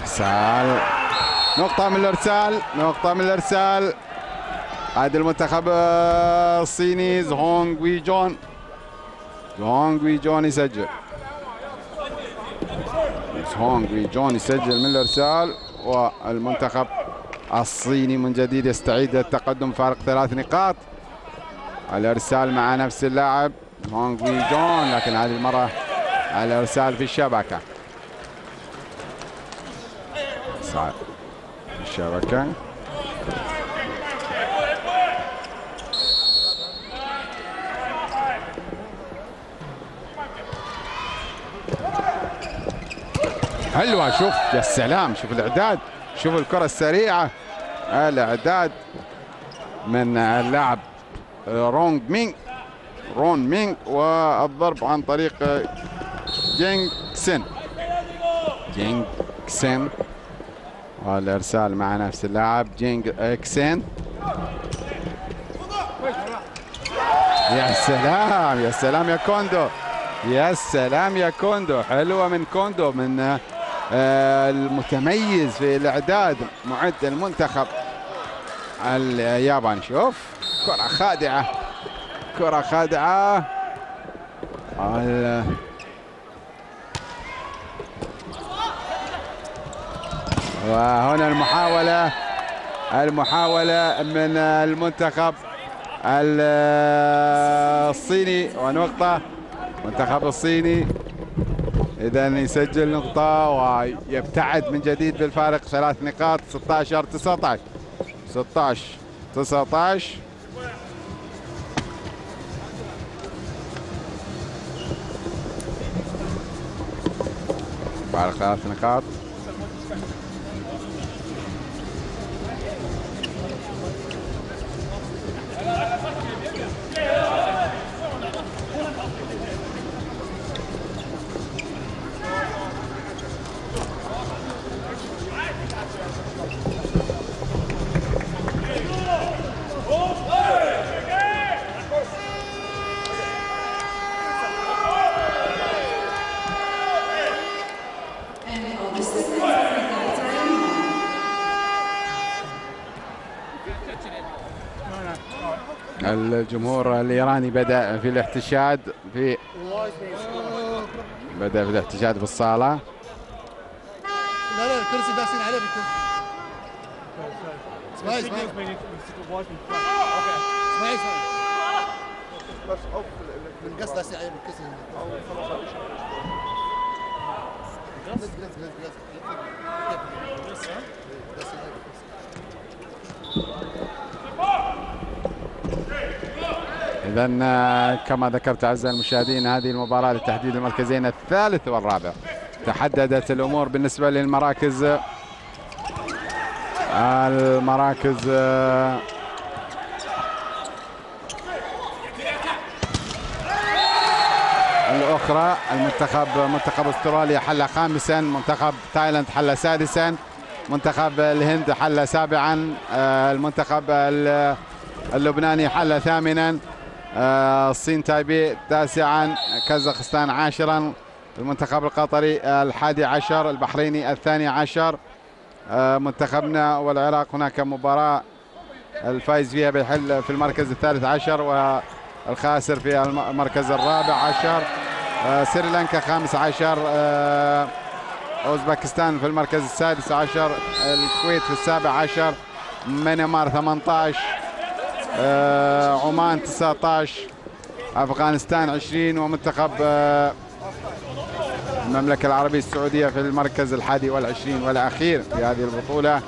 أرسال. نقطة من الأرسال. نقطة من الأرسال. عاد المنتخب الصيني زهونغ وي جون زهونغ وي جون يسجل. زهونغ وي جون يسجل من الارسال والمنتخب الصيني من جديد يستعيد التقدم فارق ثلاث نقاط. الارسال مع نفس اللاعب زهونغ وي جون لكن هذه المرة الارسال في الشبكة. في الشبكة. حلوة. شوف يا سلام. شوف الإعداد. شوف الكرة السريعة. الإعداد من اللاعب رونغ مينغ. رون مينغ والضرب عن طريق جينغ سن جينغ سن والإرسال مع نفس اللاعب جينغ سن يا سلام يا سلام يا كوندو. يا سلام يا كوندو. حلوة من كوندو من المتميز في الإعداد معد المنتخب الياباني. شوف كرة خادعة كرة خادعة. ال- وهنا المحاولة المحاولة من المنتخب ال- الصيني. ونقطة المنتخب الصيني. إذا يسجل نقطة ويبتعد من جديد بالفارق. ثلاث نقاط. 16 19 16 19 فارق ثلاث نقاط. الجمهور الإيراني بدأ في الاحتشاد في بدأ في الاحتشاد في الصالة. لا لا الكرسي داسين عليه بالكرسي اسمعي اسمعي اسمعي اسمعي بالقص داسين عليه بالكرسي قص داسين عليه بالكرسي. اذا آه، كما ذكرت أعزائي المشاهدين هذه المباراة لتحديد المركزين الثالث والرابع. تحددت الأمور بالنسبة للمراكز المراكز آه، الأخرى المنتخب منتخب أستراليا حل خامسا منتخب تايلاند حل سادسا منتخب الهند حل سابعا آه، المنتخب ال- اللبناني حل ثامنا. آه، الصين تايبي تاسعا كازاخستان عاشرا المنتخب القطري الحادي عشر البحريني الثاني عشر. آه، منتخبنا والعراق هناك مباراة الفائز فيها بيحل في المركز الثالث عشر والخاسر في الم- المركز الرابع عشر. آه، سريلانكا خامس عشر. آه، أوزبكستان في المركز السادس عشر. الكويت في السابع عشر. ميانمار 18 آه، عمان 19 أفغانستان 20 ومنتخب آه، المملكة العربية السعودية في المركز الحادي والعشرين والأخير في هذه البطولة.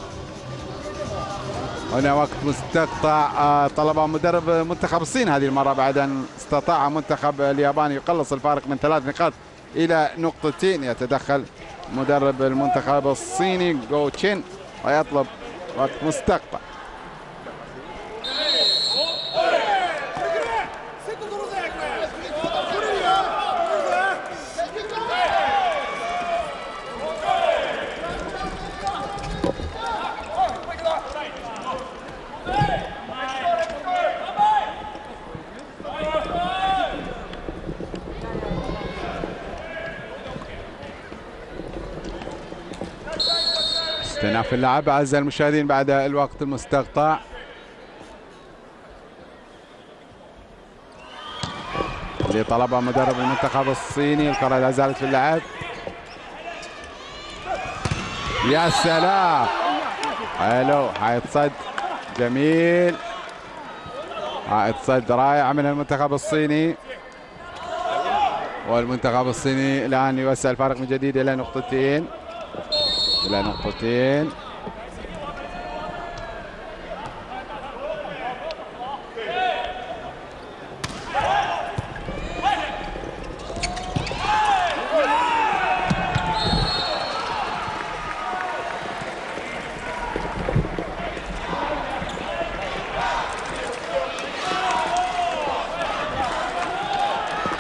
هنا وقت مستقطع آه، طلب مدرب منتخب الصين هذه المرة بعد أن استطاع منتخب اليابان يقلص الفارق من ثلاث نقاط إلى نقطتين. يتدخل مدرب المنتخب الصيني جو تشين ويطلب وقت مستقطع. يناف اللاعب اعزائي المشاهدين بعد الوقت المستقطع. اللي طلبها مدرب المنتخب الصيني الكرة لا زالت في اللعب يا سلام. حلو. حائط صد. جميل. حائط صد رائع من المنتخب الصيني. والمنتخب الصيني الآن يوسع الفارق من جديد إلى نقطتين. إلى نقطتين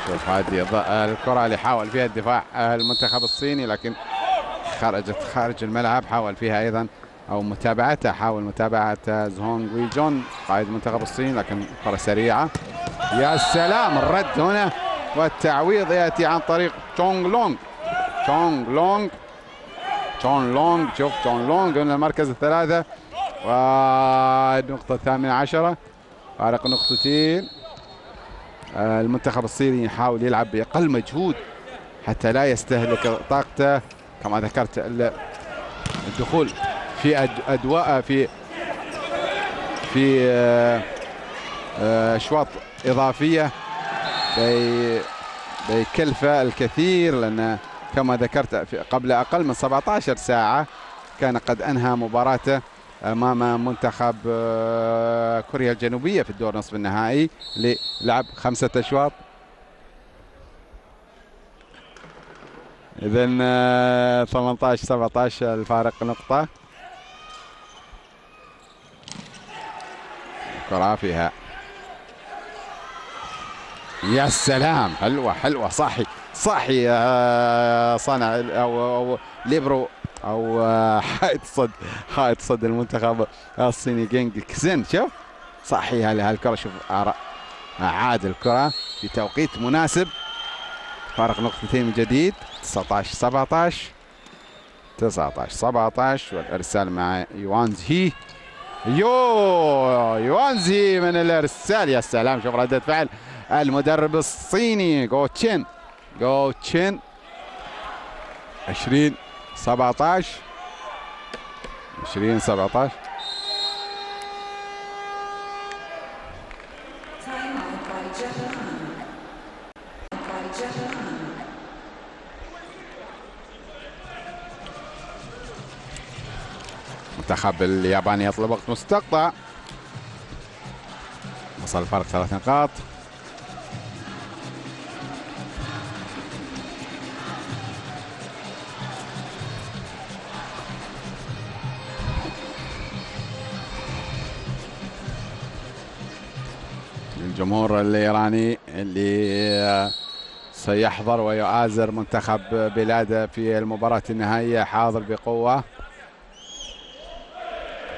شوف هذه الض- الكرة اللي حاول فيها الدفاع المنتخب الصيني لكن خرجت خارج الملعب حاول فيها أيضا أو متابعتها حاول متابعة زهونغ وي جون قائد المنتخب الصيني لكن كرة سريعة. يا سلام الرد هنا والتعويض يأتي عن طريق تشونغ لونغ. تشونغ لونغ. تشون لونغ شوف تشون لونغ من المركز الثلاثة. والنقطة الثامنة عشرة. فارق نقطتين. المنتخب الصيني يحاول يلعب بأقل مجهود حتى لا يستهلك طاقته. كما ذكرت ال- الدخول في أدواء في في آه، آه، أشواط إضافية بي- بيكلفه الكثير لأن كما ذكرت قبل أقل من 17 ساعة كان قد أنهى مباراته. أمام منتخب آه، كوريا الجنوبية في الدور نصف النهائي اللي لعب خمسة أشواط. اذا 18 17 الفارق نقطة. كرة فيها يا سلام حلوة حلوة صاحي صاحي آه، صانع أو أو ليبرو أو آه، حائط صد حائط صد المنتخب الصيني جينج كسن شوف صحي هال- هالكره شوف عاد الكرة في توقيت مناسب. فارق نقطتين من جديد 19 17 19 17 والإرسال مع يوانزهي. يو يوانزي من الإرسال. يا سلام شوف ردة فعل المدرب الصيني جو تشين جو تشين. 20 17 20 17 Time out by Japan. By Japan. المنتخب الياباني يطلب وقت مستقطع وصل الفرق ثلاث نقاط الجمهور الإيراني اللي سيحضر ويؤازر منتخب بلاده في المباراة النهائية حاضر بقوة.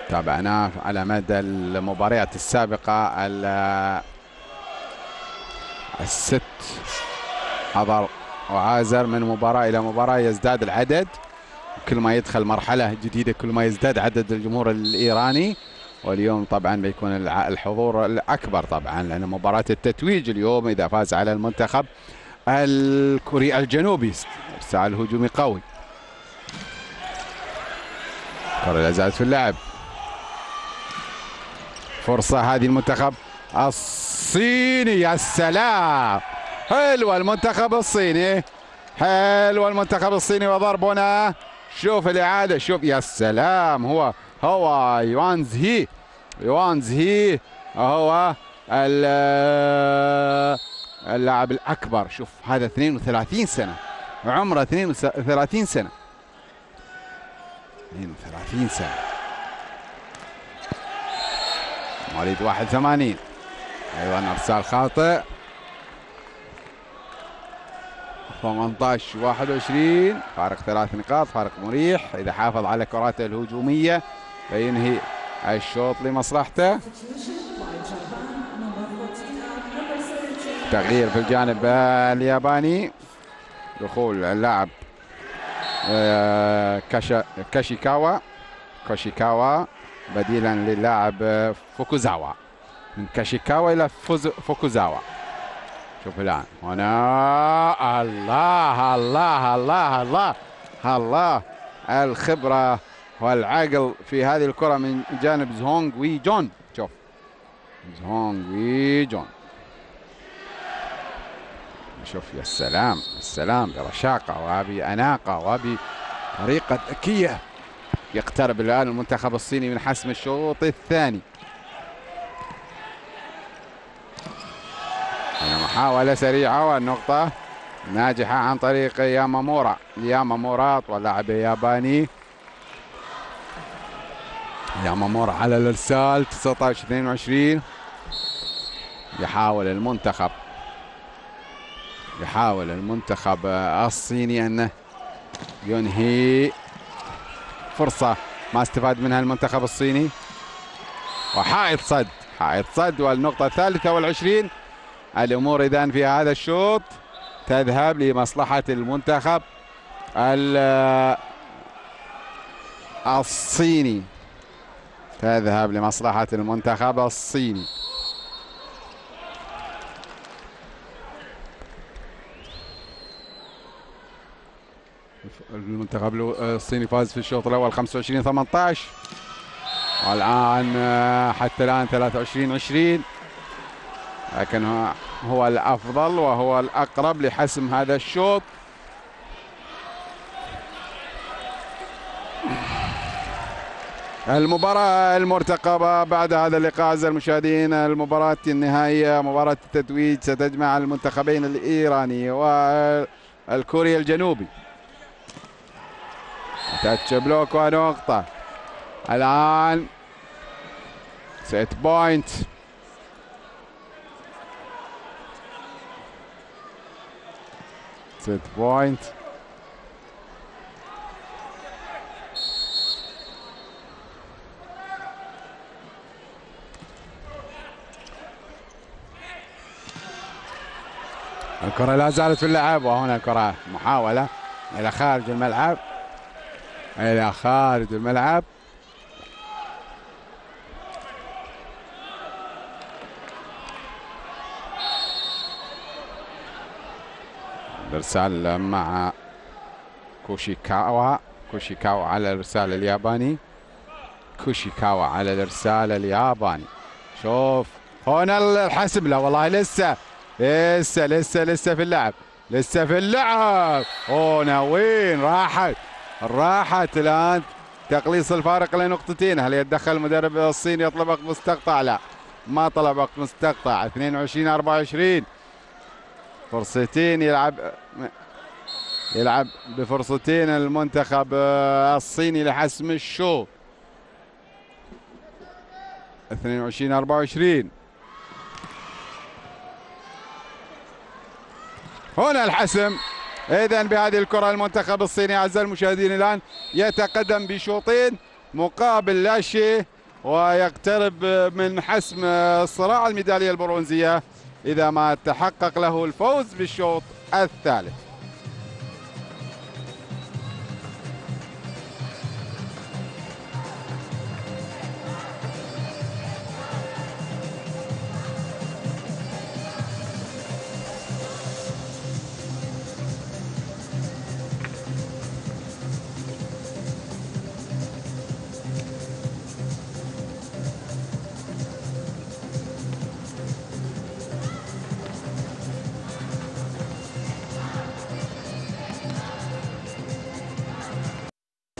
تابعناه على مدى المباريات السابقة ال- الست. حضر وعازر من مباراة إلى مباراة يزداد العدد. كل ما يدخل مرحلة جديدة كل ما يزداد عدد الجمهور الإيراني. واليوم طبعا بيكون الحضور الأكبر طبعا لأن مباراة التتويج اليوم إذا فاز على المنتخب الكوري الجنوبي استعال هجومي قوي. كرة لا زالت في اللعب. فرصة هذه المنتخب الصيني يا سلام! حلوة المنتخب الصيني حلوة المنتخب الصيني وضرب هنا شوف الإعادة شوف يا سلام هو هو يوانز هي. يوانز هي هو ال- اللاعب الأكبر. شوف هذا 32 سنة. عمره 32 سنة. 32 سنة. مواليد 81 أيضا أرسال خاطئ. 18 21 فارق ثلاث نقاط فارق مريح. إذا حافظ على كراته الهجومية فينهي الشوط لمصلحته. تغيير في الجانب الياباني. دخول اللاعب آه، كاشيكاوا. كوشيكاوا بديلا للاعب آه، فوكوزاوا. من كاشيكاوا إلى فوكوزاوا. شوف الآن. هنا. الله الله الله الله الله. الخبرة والعقل في هذه الكرة من جانب زهونغ وي جون. شوف. زهونغ وي جون. شوف يا سلام يا سلام برشاقه وباناقه وبطريقه ذكية. يقترب الآن المنتخب الصيني من حسم الشوط الثاني. محاولة سريعة والنقطة ناجحة عن طريق يامامورا. يامامورا واللاعب الياباني يامامورا على الارسال 19 22 يحاول المنتخب. يحاول المنتخب الصيني انه ينهي. فرصة ما استفاد منها المنتخب الصيني. وحائط صد. حائط صد والنقطة الثالثة والعشرين. الأمور إذا في هذا الشوط تذهب لمصلحة المنتخب ال- الصيني. تذهب لمصلحة المنتخب الصيني. المنتخب الصيني فاز في الشوط الأول 25 18 والآن آه، حتى الآن 23 20 لكن هو الأفضل وهو الأقرب لحسم هذا الشوط. المباراة المرتقبة بعد هذا اللقاء أعزائي المشاهدين المباراة النهائية مباراة التتويج ستجمع المنتخبين الإيراني والكوري الجنوبي. touch block ونقطة. الآن set point set point الكرة لا زالت في اللعب وهنا كرة محاولة إلى خارج الملعب. إلى خارج الملعب. الإرسال مع كوشيكاوا. كوشيكاوا على الإرسال الياباني. كوشيكاوا على الإرسال الياباني. شوف هنا الحسم لا والله لسه لسه لسه لسه في اللعب لسه في اللعب. هنا وين راحت؟ راحت الآن تقليص الفارق لنقطتين. هل يتدخل المدرب الصيني يطلب وقت مستقطع؟ لا ما طلب وقت مستقطع. 22 24 فرصتين يلعب يلعب بفرصتين المنتخب الصيني لحسم الشوط 22 24 هنا الحسم. اذا بهذه الكرة المنتخب الصيني اعزائي المشاهدين الآن يتقدم بشوطين مقابل لا شيء ويقترب من حسم صراع الميدالية البرونزية إذا ما تحقق له الفوز بالشوط الثالث.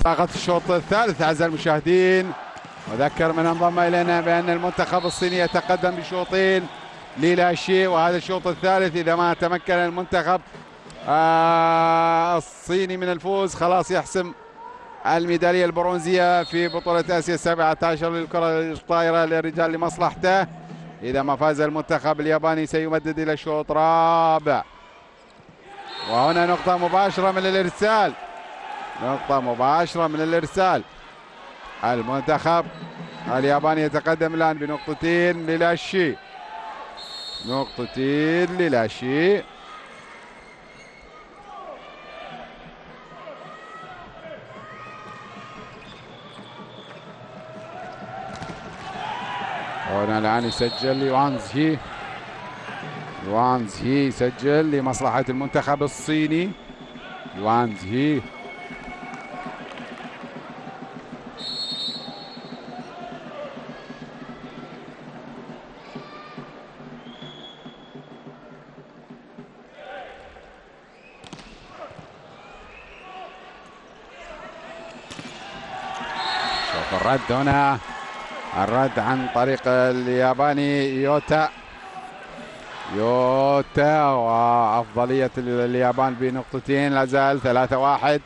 طاقة الشوط الثالث أعزائي المشاهدين. وذكر من أنضم إلينا بأن المنتخب الصيني يتقدم بشوطين للا شيء وهذا الشوط الثالث إذا ما تمكن المنتخب آه الصيني من الفوز خلاص يحسم الميدالية البرونزية في بطولة آسيا 17 للكرة الطائرة للرجال لمصلحته. إذا ما فاز المنتخب الياباني سيمدد إلى شوط رابع وهنا نقطة مباشرة من الإرسال. نقطة مباشرة من الإرسال. المنتخب الياباني يتقدم الآن بنقطتين للا شيء نقطتين للا شيء هنا الآن يسجل يوانز هي. يوانز هي يسجل لمصلحة المنتخب الصيني. يوانز هي شوف الرد هنا. الرد عن طريق الياباني يوتا. يوتا وأفضلية اليابان بنقطتين لا زال ثلاثة واحد.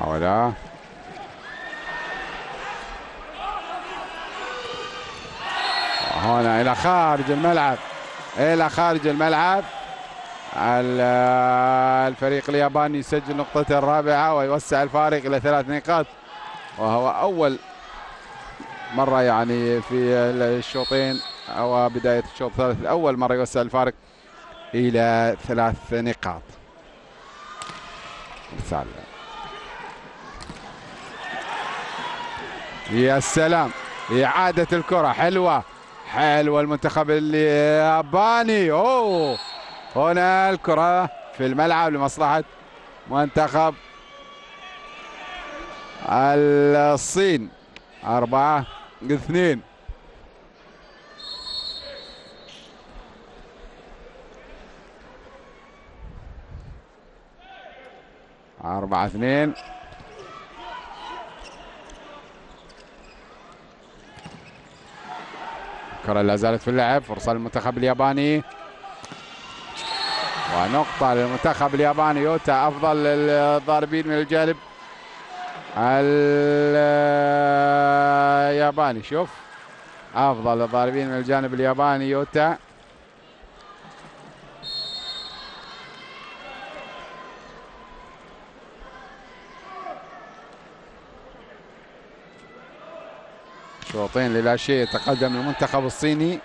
حاول هنا إلى خارج الملعب. إلى خارج الملعب. ال- الفريق الياباني يسجل نقطته الرابعة ويوسع الفارق إلى ثلاث نقاط. وهو أول مرة يعني في الشوطين أو بداية الشوط الثالث أول مرة يوسع الفارق إلى ثلاث نقاط. يا سلام. إعادة الكرة حلوة. حلوة المنتخب الياباني أوه. هنا الكرة في الملعب لمصلحة منتخب الصين. أربعة اثنين. أربعة اثنين. الكرة لا زالت في اللعب. فرصة للمنتخب الياباني. ونقطة للمنتخب الياباني. يوتا أفضل الضاربين من الجانب الياباني شوف. أفضل الضاربين من الجانب الياباني يوتا. شوطين للا شيء يتقدم المنتخب الصيني.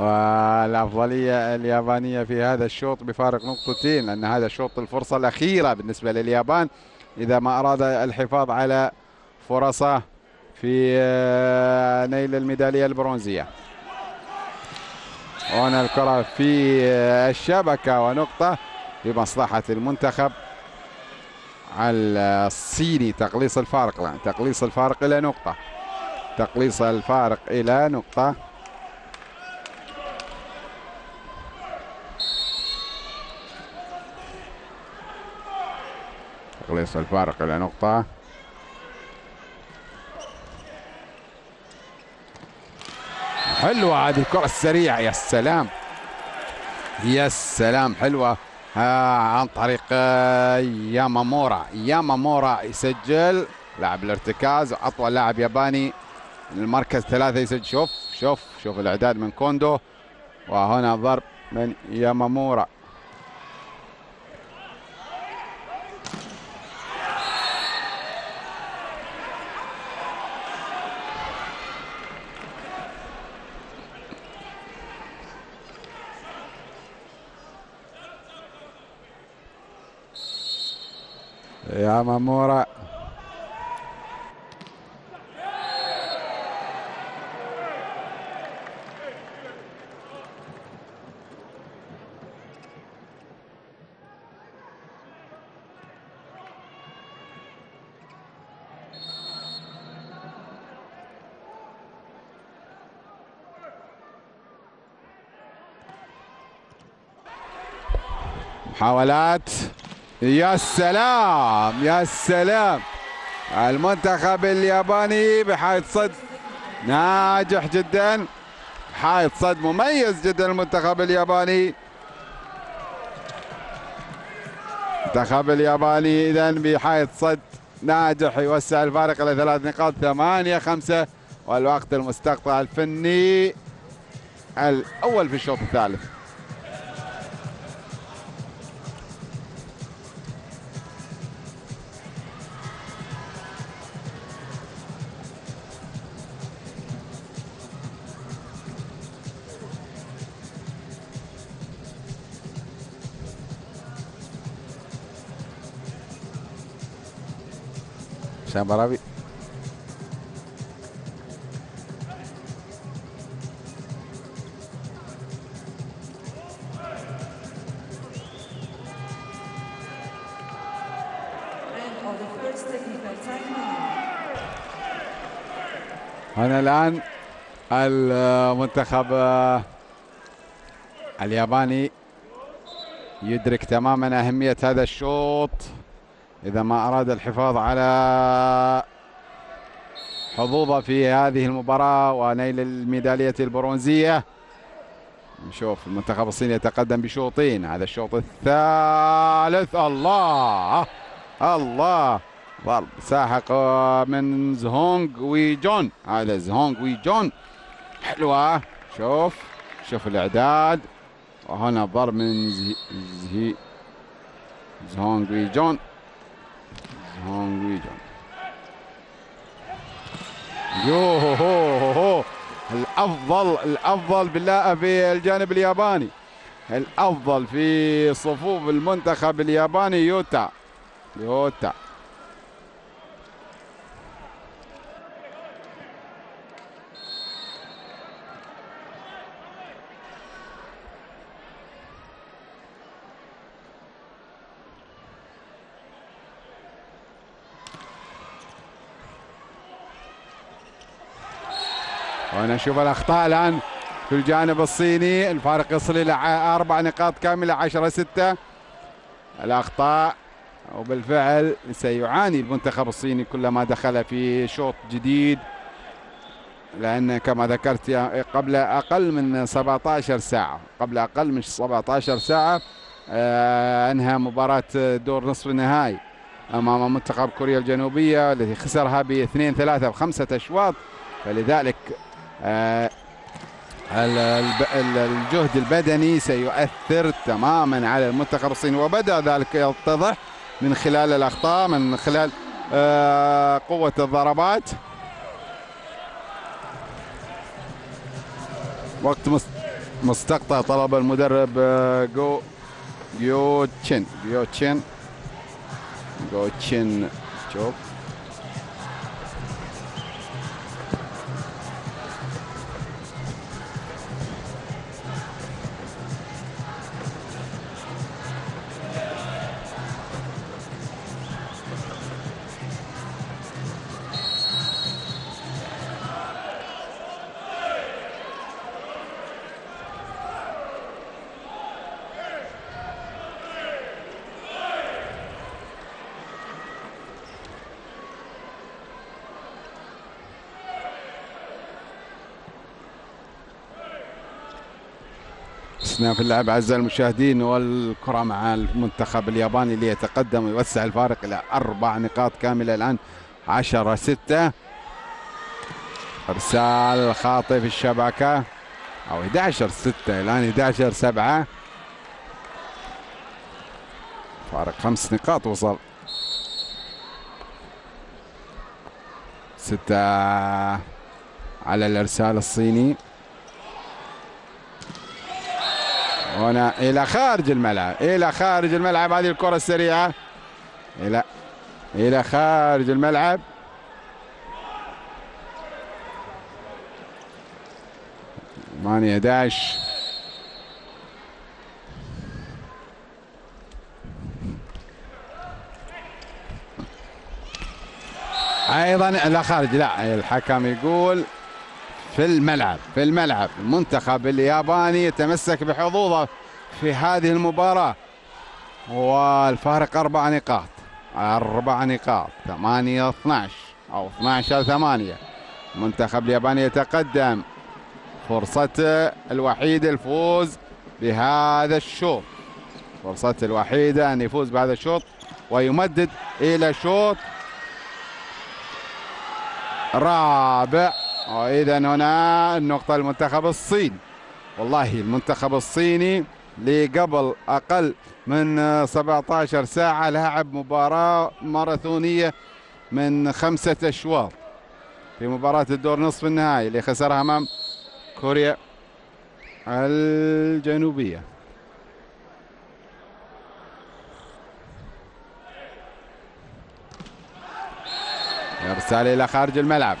والأفضلية اليابانية في هذا الشوط بفارق نقطتين لأن هذا الشوط الفرصة الأخيرة بالنسبة لليابان إذا ما أراد الحفاظ على فرصه في آه، نيل الميدالية البرونزية. هنا الكرة في آه، الشبكة ونقطة لمصلحة المنتخب. الصيني. تقليص الفارق لا تقليص الفارق إلى نقطة. تقليص الفارق إلى نقطة. تقليص الفارق إلى نقطة. حلوة هذه الكرة السريعة. يا سلام. يا سلام. حلوة. عن طريق آه يامامورا. يامامورا يسجل. لاعب الارتكاز أطول لاعب ياباني. المركز ثلاثة يسجل. شوف شوف شوف الإعداد من كوندو. وهنا ضرب من يامامورا. يامامورا محاولات. يا سلام يا سلام. المنتخب الياباني بحائط صد ناجح جدا حائط صد مميز جدا المنتخب الياباني. المنتخب الياباني اذا بحائط صد ناجح يوسع الفارق إلى ثلاث نقاط ثمانية خمسة. والوقت المستقطع الفني الأول في الشوط الثالث. Technical timeout. هنا الآن المنتخب الياباني يدرك تماما أهمية هذا الشوط إذا ما أراد الحفاظ على حظوظه في هذه المباراة ونيل الميدالية البرونزية. نشوف المنتخب الصيني يتقدم بشوطين. هذا الشوط الثالث. الله! الله! ضرب ساحق من زهونغ ويجون. هذا زهونغ ويجون. حلوة. شوف. شوف الإعداد. وهنا ضرب من زهي, زهونغ ويجون. زهونغ ويجون يوه هو هو الأفضل الأفضل بالله في الجانب الياباني. الأفضل في صفوف المنتخب الياباني يوتا. يوتا. ونشوف الأخطاء الآن في الجانب الصيني. الفارق يصل إلى ع- أربع نقاط كاملة 10 6 الأخطاء وبالفعل سيعاني المنتخب الصيني كلما دخل في شوط جديد لأن كما ذكرت قبل أقل من 17 ساعة قبل أقل من 17 ساعة آه، أنهى مباراة دور نصف النهائي أمام منتخب كوريا الجنوبية التي خسرها بإثنين ثلاثة بخمسة أشواط. فلذلك آه، الجهد البدني سيؤثر تماما على المنتخب الصيني وبدأ ذلك يتضح من خلال الأخطاء من خلال آه، قوة الضربات. وقت مس- مستقطع طلب المدرب آه، جو جيو تشين جيو تشين جو تشين شوف. في اللعب أعزائي المشاهدين والكرة مع المنتخب الياباني اللي يتقدم ويوسع الفارق إلى أربع نقاط كاملة الآن 10 6 أرسال خاطئ في الشبكة أو 11 6 الآن 11 7 فارق خمس نقاط وصل. ستة على الإرسال الصيني. هنا إلى خارج الملعب إلى خارج الملعب هذه الكرة السريعة. إلى إلى خارج الملعب. ثمانية 11 أيضا لا خارج لا الحكم يقول في الملعب في الملعب. المنتخب الياباني يتمسك بحظوظه في هذه المباراة. والفارق أربع نقاط. أربع نقاط. ثمانية 12 أو 12 ثمانية. المنتخب الياباني يتقدم. فرصته الوحيدة الفوز بهذا الشوط. فرصته الوحيدة أن يفوز بهذا الشوط ويمدد إلى شوط رابع. واذا هنا النقطة المنتخب الصيني والله المنتخب الصيني لقبل أقل من 17 ساعة لاعب مباراة ماراثونية من خمسة أشواط. في مباراة الدور نصف النهائي اللي خسرها أمام كوريا الجنوبية. ارسال إلى خارج الملعب.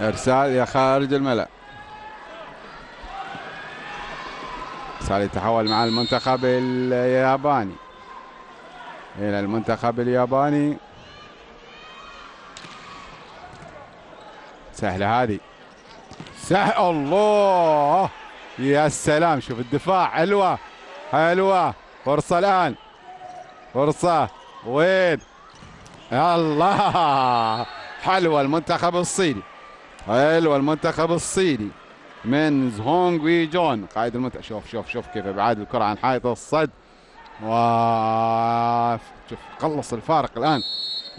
إرسال إلى خارج الملعب ارسال يتحول مع المنتخب الياباني. إلى المنتخب الياباني. سهلة هذه. سهل الله! يا سلام! شوف الدفاع حلوة حلوة. فرصة الآن. فرصة. وين؟ الله! حلوة المنتخب الصيني. حلوة المنتخب الصيني. من زهونغ وي جون. قائد المنتخب. شوف شوف شوف كيف ابعاد الكرة عن حائط الصد. و شوف قلص الفارق الآن.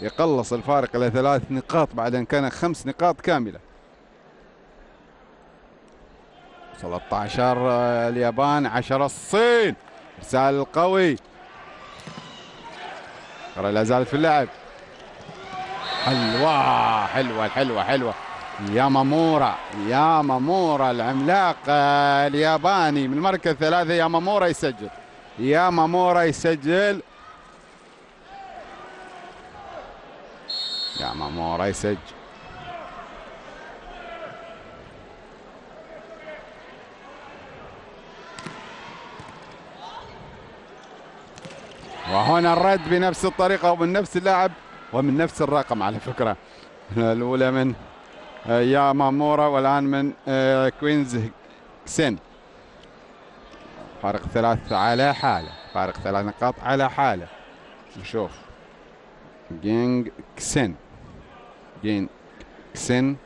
يقلص الفارق إلى ثلاث نقاط بعد ان كان خمس نقاط كاملة. 13 اليابان 10 الصين. إرسال قوي. ترى لا زالت في اللعب. حلوة حلوة حلوة حلوة. يامامورا يامامورا العملاق الياباني من مركز ثلاثة يامامورا يسجل. يامامورا يسجل. يامامورا يسجل. وهنا الرد بنفس الطريقة ومن نفس اللاعب ومن نفس الرقم على فكرة. الأولى من آه، يامامورا والآن من آه، كوينز سن فارق ثلاث على حالة. فارق ثلاث نقاط على حالة. نشوف. جينج كسن جين كسن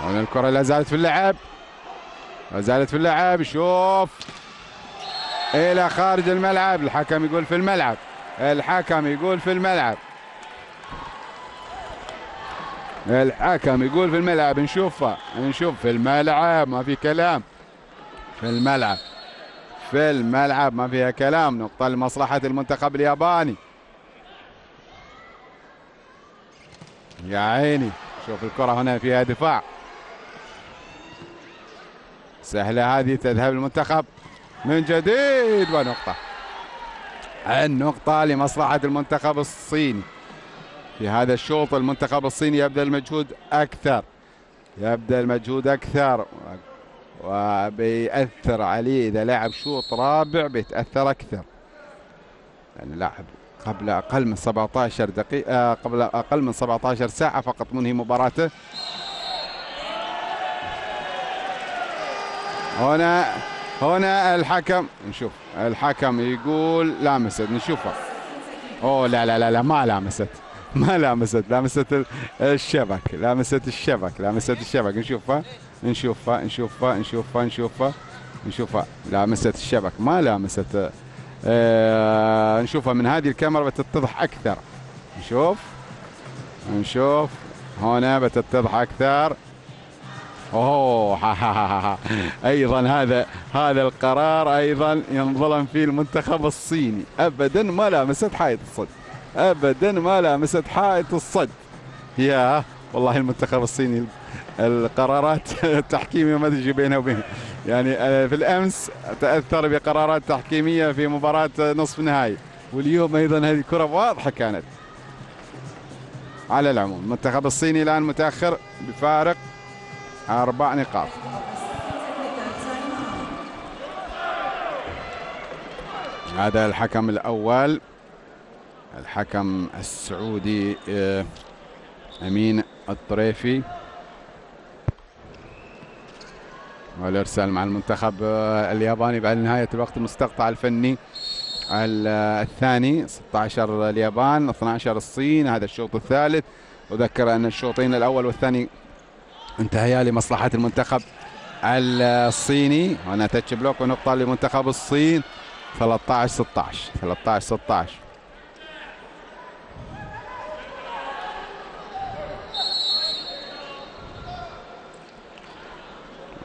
هنا الكرة لا زالت في اللعب. لا زالت في اللعب. شوف. إلى خارج الملعب. الحكم يقول في الملعب. الحكم يقول في الملعب. الحكم يقول في الملعب نشوفها نشوف في الملعب ما في كلام. في الملعب في الملعب ما فيها كلام. نقطة لمصلحة المنتخب الياباني. يا عيني شوف الكرة هنا فيها دفاع. سهلة هذه تذهب المنتخب من جديد. ونقطة. النقطة لمصلحة المنتخب الصيني. في هذا الشوط المنتخب الصيني يبذل مجهود أكثر. يبذل مجهود أكثر وبيأثر عليه إذا لعب شوط رابع بيتأثر أكثر. يعني لاعب قبل أقل من 17 دقيقة قبل أقل من 17 ساعة فقط منهي مباراته. هنا هنا الحكم. نشوف الحكم يقول لامست. نشوفها أوه لا لا لا ما لامست. ما لامست لامست ال- الشبك لامست الشبك لامست الشبك. نشوفها نشوفها نشوفها نشوفها نشوفها نشوفها. لامست الشبك ما لامست. آه نشوفها من هذه الكاميرا بتتضح أكثر. نشوف نشوف. هنا بتتضح أكثر. أوه ها ها ها. أيضا هذا هذا القرار أيضا ينظلم فيه المنتخب الصيني. ابدا ما لامست حائط الصد ابدا ما لامست حائط الصد. يا والله المنتخب الصيني القرارات التحكيمية ما تجي بينه وبين يعني آه، في الأمس تأثر بقرارات تحكيمية في مباراة نصف نهائي. واليوم أيضا هذه الكرة واضحة كانت. على العموم المنتخب الصيني الآن متأخر بفارق أربع نقاط. هذا الحكم الأول. الحكم السعودي آه، أمين الطريفي. والإرسال مع المنتخب آه، الياباني بعد نهاية الوقت المستقطع الفني ال- الثاني 16 اليابان 12 الصين هذا الشوط الثالث. أذكر أن الشوطين الأول والثاني انتهيا لمصلحة المنتخب الصيني. هنا تاتش بلوك ونقطة لمنتخب الصين 13 16 13 16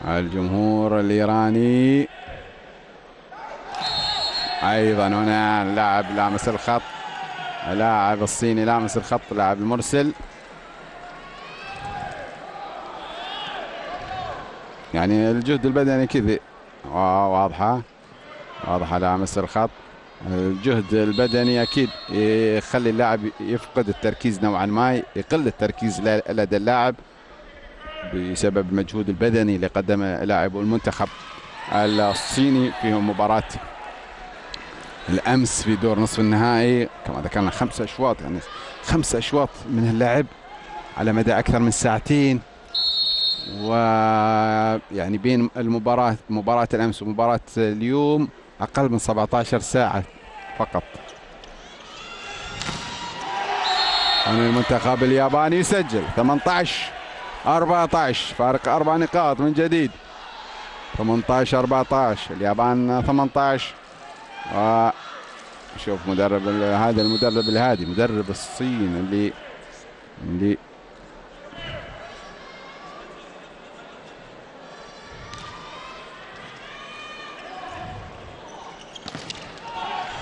الجمهور الإيراني. أيضا هنا اللاعب لامس الخط اللاعب الصيني لامس الخط لاعب المرسل. يعني الجهد البدني وا- واضحة؟ واضحة لامس الخط. الجهد البدني أكيد يخلي اللاعب يفقد التركيز نوعا ما يقل التركيز لدى اللاعب. بسبب المجهود البدني اللي قدمه لاعب المنتخب الصيني في مباراة الأمس في دور نصف النهائي. كما ذكرنا خمسة أشواط يعني خمسة أشواط من اللعب على مدى أكثر من ساعتين. ويعني بين المباراة مباراة الأمس ومباراة اليوم أقل من 17 ساعة فقط. المنتخب الياباني يسجل 18 14 فارق أربع نقاط من جديد. 18 14 اليابان 18 و شوف مدرب هذا المدرب الهادي مدرب الصين اللي اللي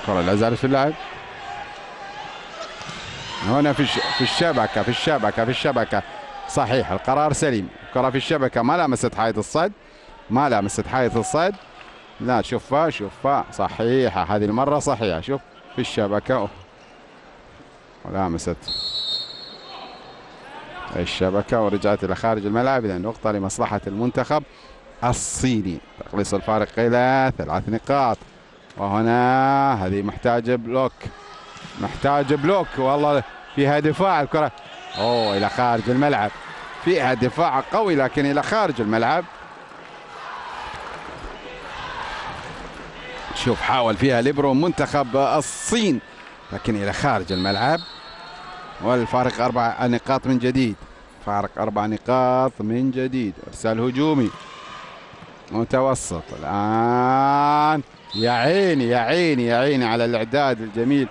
الكرة لا زالت في اللعب هنا في في الشبكة في الشبكة في الشبكة. صحيح القرار سليم. الكرة في الشبكة ما لمست حائط الصد. ما لمست حائط الصد. لا شوفها شوفها. صحيحة هذه المرة صحيحة. شوف في الشبكة. ولامست الشبكة ورجعت إلى خارج الملعب. إذا نقطة لمصلحة المنتخب الصيني. تقليص الفارق إلى ثلاث نقاط. وهنا هذه محتاجة block. محتاجة block. والله فيها دفاع. الكرة أوه إلى خارج الملعب. فيها دفاع قوي لكن إلى خارج الملعب. شوف حاول فيها ليبرو منتخب الصين. لكن إلى خارج الملعب. والفارق أربع نقاط من جديد. فارق أربع نقاط من جديد. إرسال هجومي. متوسط. الآن. يا عيني يا عيني يا عيني على الإعداد الجميل.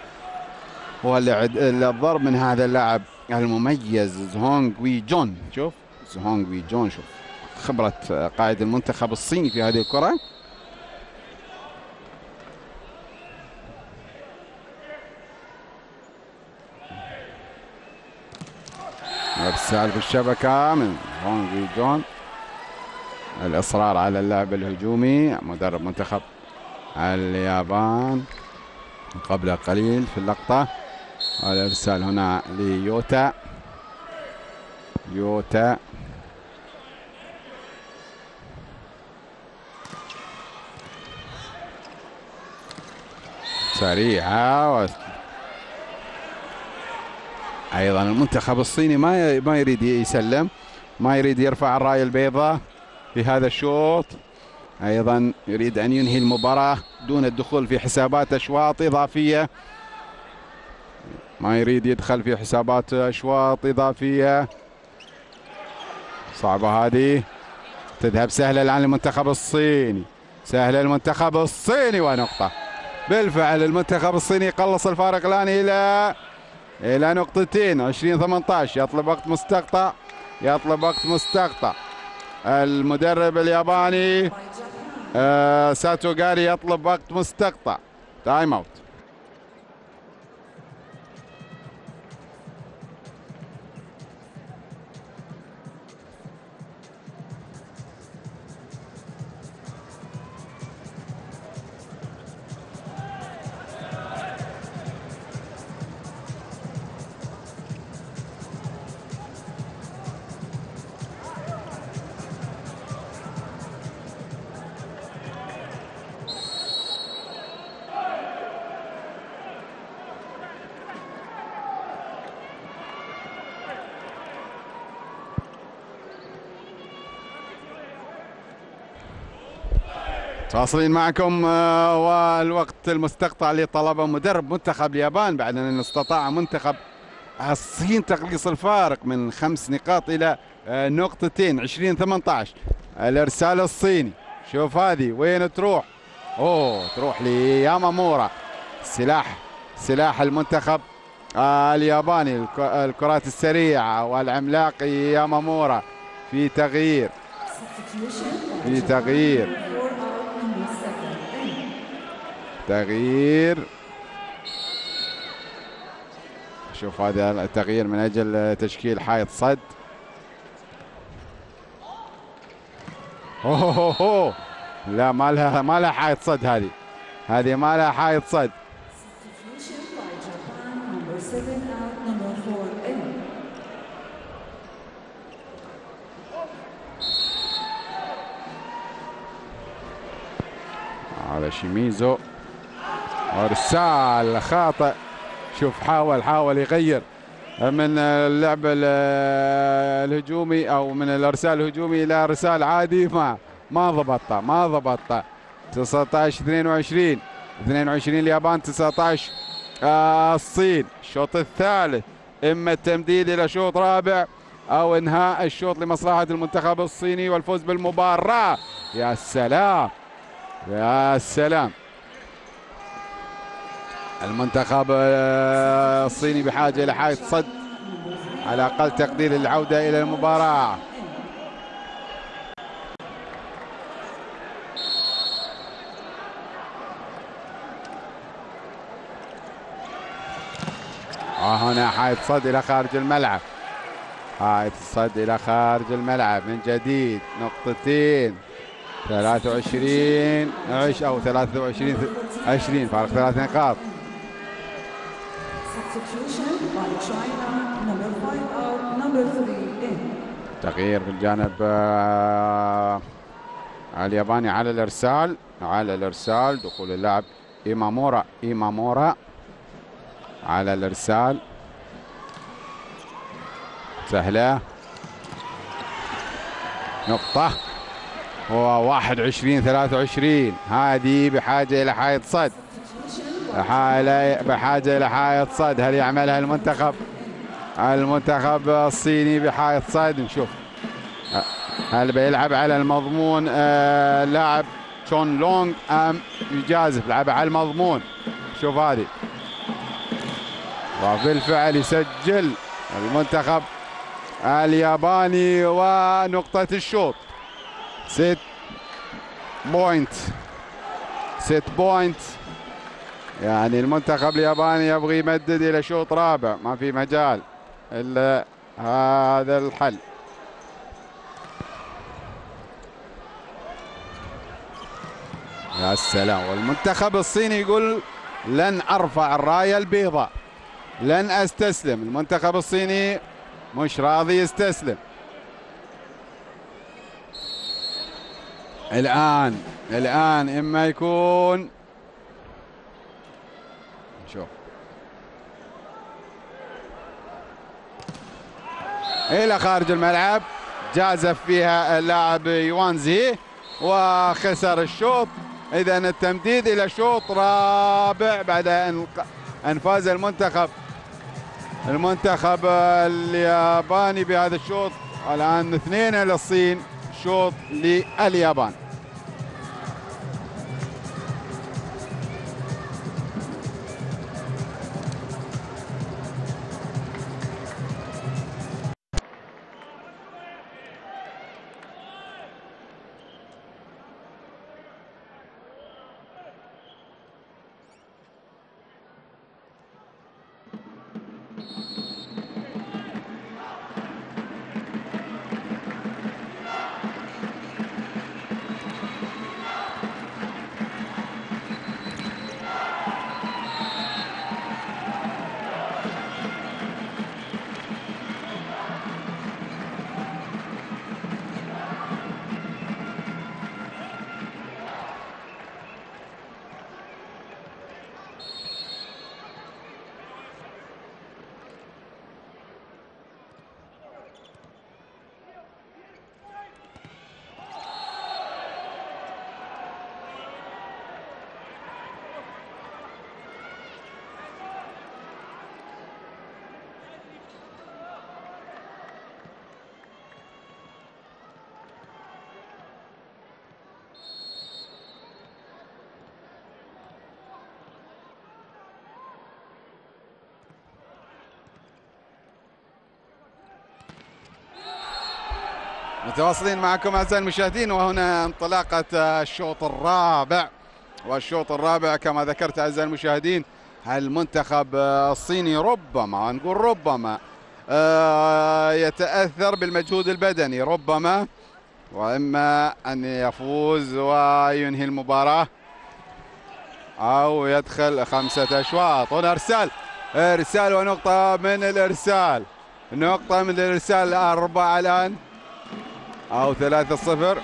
والإعد- الضرب من هذا اللاعب المميز زهونغ وي جون. شوف. زهونغ وي جون شوف. خبرة قائد المنتخب الصيني في هذه الكرة. إرسال في الشبكة من هونغ وي جون. الإصرار على اللعب الهجومي مدرب منتخب اليابان. قبل قليل في اللقطة. الارسال هنا ليوتا. يوتا. سريعة و... أيضا المنتخب الصيني ما ما يريد يسلم ما يريد يرفع الرايه البيضاء في هذا الشوط. أيضا يريد أن ينهي المباراة دون الدخول في حسابات أشواط إضافية. ما يريد يدخل في حسابات أشواط إضافية. صعبة هذه. تذهب سهلة الآن للمنتخب الصيني سهلة المنتخب الصيني ونقطه بالفعل المنتخب الصيني يقلص الفارق الآن إلى إلى نقطتين 20 18 يطلب وقت مستقطع. يطلب وقت مستقطع. المدرب الياباني آه ساتو غاري يطلب وقت مستقطع. time out تواصلين معكم آه، والوقت المستقطع اللي طلبه مدرب منتخب اليابان بعد أن استطاع منتخب الصين تقليص الفارق من خمس نقاط إلى آه، نقطتين 20 18 الإرسال الصيني شوف هذه وين تروح؟ أوه تروح ليامامورا. سلاح سلاح المنتخب آه، الياباني الك- الكرات السريعة والعملاق يامامورا. في تغيير في تغيير. تغيير شوف هذا التغيير من أجل تشكيل حائط صد. اوه لا ما لها ما لها حائط صد هذه. هذه ما لها حائط صد. على شيميزو. ارسال خاطئ. شوف حاول حاول يغير. من اللعب ال- الهجومي أو من الأرسال الهجومي إلى ارسال عادي ما ما ضبطه ما ضبطه. 19 22 22 اليابان 19 آه، الصين. الشوط الثالث. إما التمديد إلى شوط رابع أو إنهاء الشوط لمصلحة المنتخب الصيني والفوز بالمباراة. يا سلام يا سلام. المنتخب آه، الصيني بحاجة إلى حائط صد على أقل تقدير للعودة إلى المباراة. وهنا حائط صد إلى خارج الملعب. حائط الصد إلى خارج الملعب من جديد نقطتين. 23 عش أو 23 20 فارق ثلاث نقاط. تغيير في الجانب آه، الياباني على الإرسال. على الإرسال دخول اللاعب إيمامورا إيمامورا. على الإرسال. سهلة. نقطة. هو 21 23 هادي بحاجة إلى حائط صد. بحاجة إلى حائط صد. هل يعملها المنتخب؟ المنتخب الصيني بحائط صد. نشوف. هل بيلعب على المضمون؟ آه، لاعب تشون لونغ أم يجازف؟ لعب على المضمون. شوف هذه. وبالفعل يسجل المنتخب الياباني ونقطة الشوط. set point set point يعني المنتخب الياباني يبغى يمدد إلى شوط رابع. ما في مجال إلا هذا الحل. يا سلام. والمنتخب الصيني يقول لن أرفع الراية البيضاء. لن أستسلم. المنتخب الصيني مش راضي يستسلم. الآن الآن إما يكون إلى خارج الملعب. جازف فيها اللاعب يوانزي وخسر الشوط. إذا التمديد إلى شوط رابع بعد أن أن فاز المنتخب. المنتخب الياباني بهذا الشوط. الآن اثنين للصين شوط لليابان. متواصلين معكم أعزائي المشاهدين وهنا انطلاقة الشوط الرابع. والشوط الرابع كما ذكرت أعزائي المشاهدين المنتخب الصيني ربما نقول ربما آه، يتأثر بالمجهود البدني ربما وإما أن يفوز وينهي المباراة أو يدخل خمسة أشواط. هنا إرسال إرسال ونقطة من الإرسال نقطة من الإرسال أربعة الآن. أو ثلاثة صفر.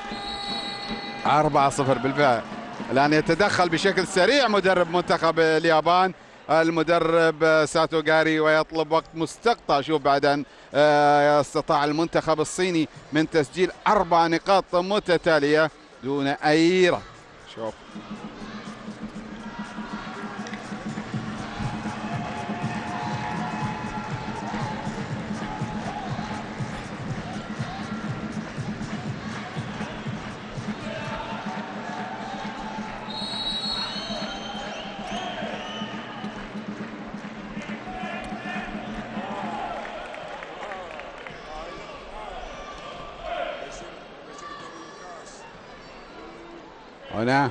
أربعة صفر بالفعل. الآن يتدخل بشكل سريع مدرب منتخب اليابان. المدرب ساتو غاري ويطلب وقت مستقطع. شوف بعد أن آه، استطاع المنتخب الصيني من تسجيل أربع نقاط متتالية دون أي رد. شوف. هنا.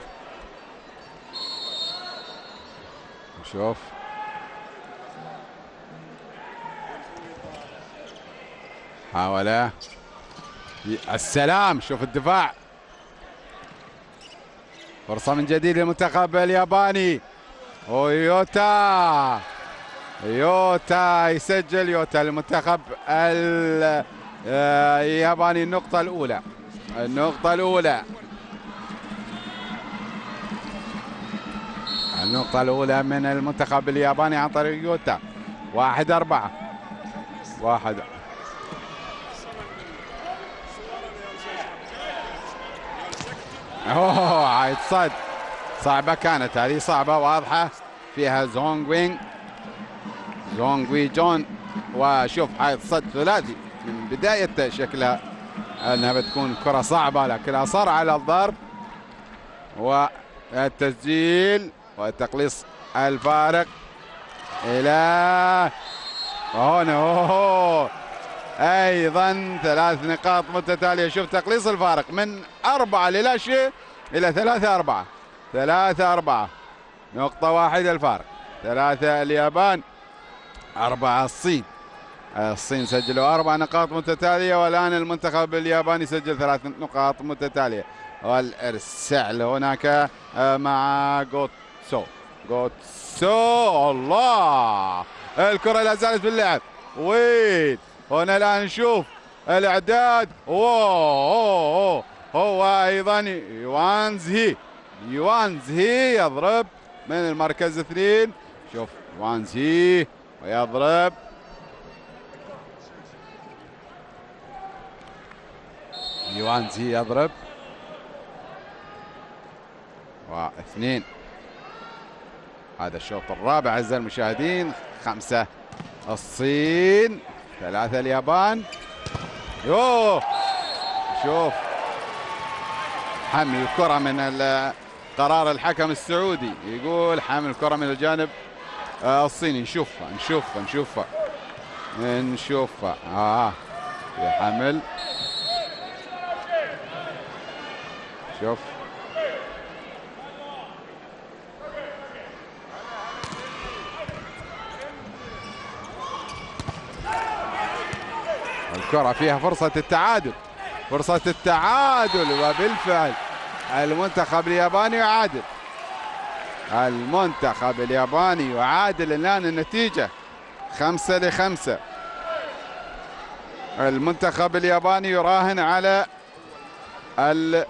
شوف حاول. السلام. شوف الدفاع. فرصة من جديد للمنتخب الياباني. ويوتا يوتا. يسجل يوتا المنتخب ال- آه، الياباني. النقطة الأولى. النقطة الأولى. النقطة الأولى من المنتخب الياباني عن طريق يوتا. واحد أربعة. واحد. أوه عايد صد. صعبة كانت. هذه صعبة واضحة. فيها زونغ وينغ. زونغ وي جون. وشوف عايد صد ثلاثي. من بداية شكلها أنها بتكون كرة صعبة لكن أصر على الضرب. والتسجيل. وتقليص الفارق إلى هنا أوه. أيضا ثلاث نقاط متتالية. شوف تقليص الفارق من أربعة للا شيء إلى ثلاثة أربعة. ثلاثة أربعة. نقطة واحدة الفارق. ثلاثة اليابان. أربعة الصين. الصين سجلوا أربع نقاط متتالية والآن المنتخب الياباني سجل ثلاث نقاط متتالية. والإرسال هناك مع جوتسو جوتسو الله. الكرة لا زالت في اللعب وين هنا الآن نشوف الإعداد. أوه هو أيضا يوانزهي. يوانزهي يضرب من المركز اثنين. شوف يوانزهي ويضرب. يوانزي يضرب. واثنين هذا الشوط الرابع أعزائي المشاهدين. خمسة الصين. ثلاثة اليابان. يوه! شوف. حمل الكرة من قرار الحكم السعودي. يقول حمل الكرة من الجانب آه، الصيني. نشوفها نشوفها نشوفها. نشوفها. آه في حمل. شوف. الكرة فيها فرصة التعادل. فرصة التعادل وبالفعل المنتخب الياباني يعادل. المنتخب الياباني يعادل الآن النتيجة خمسة لخمسة. المنتخب الياباني يراهن على ال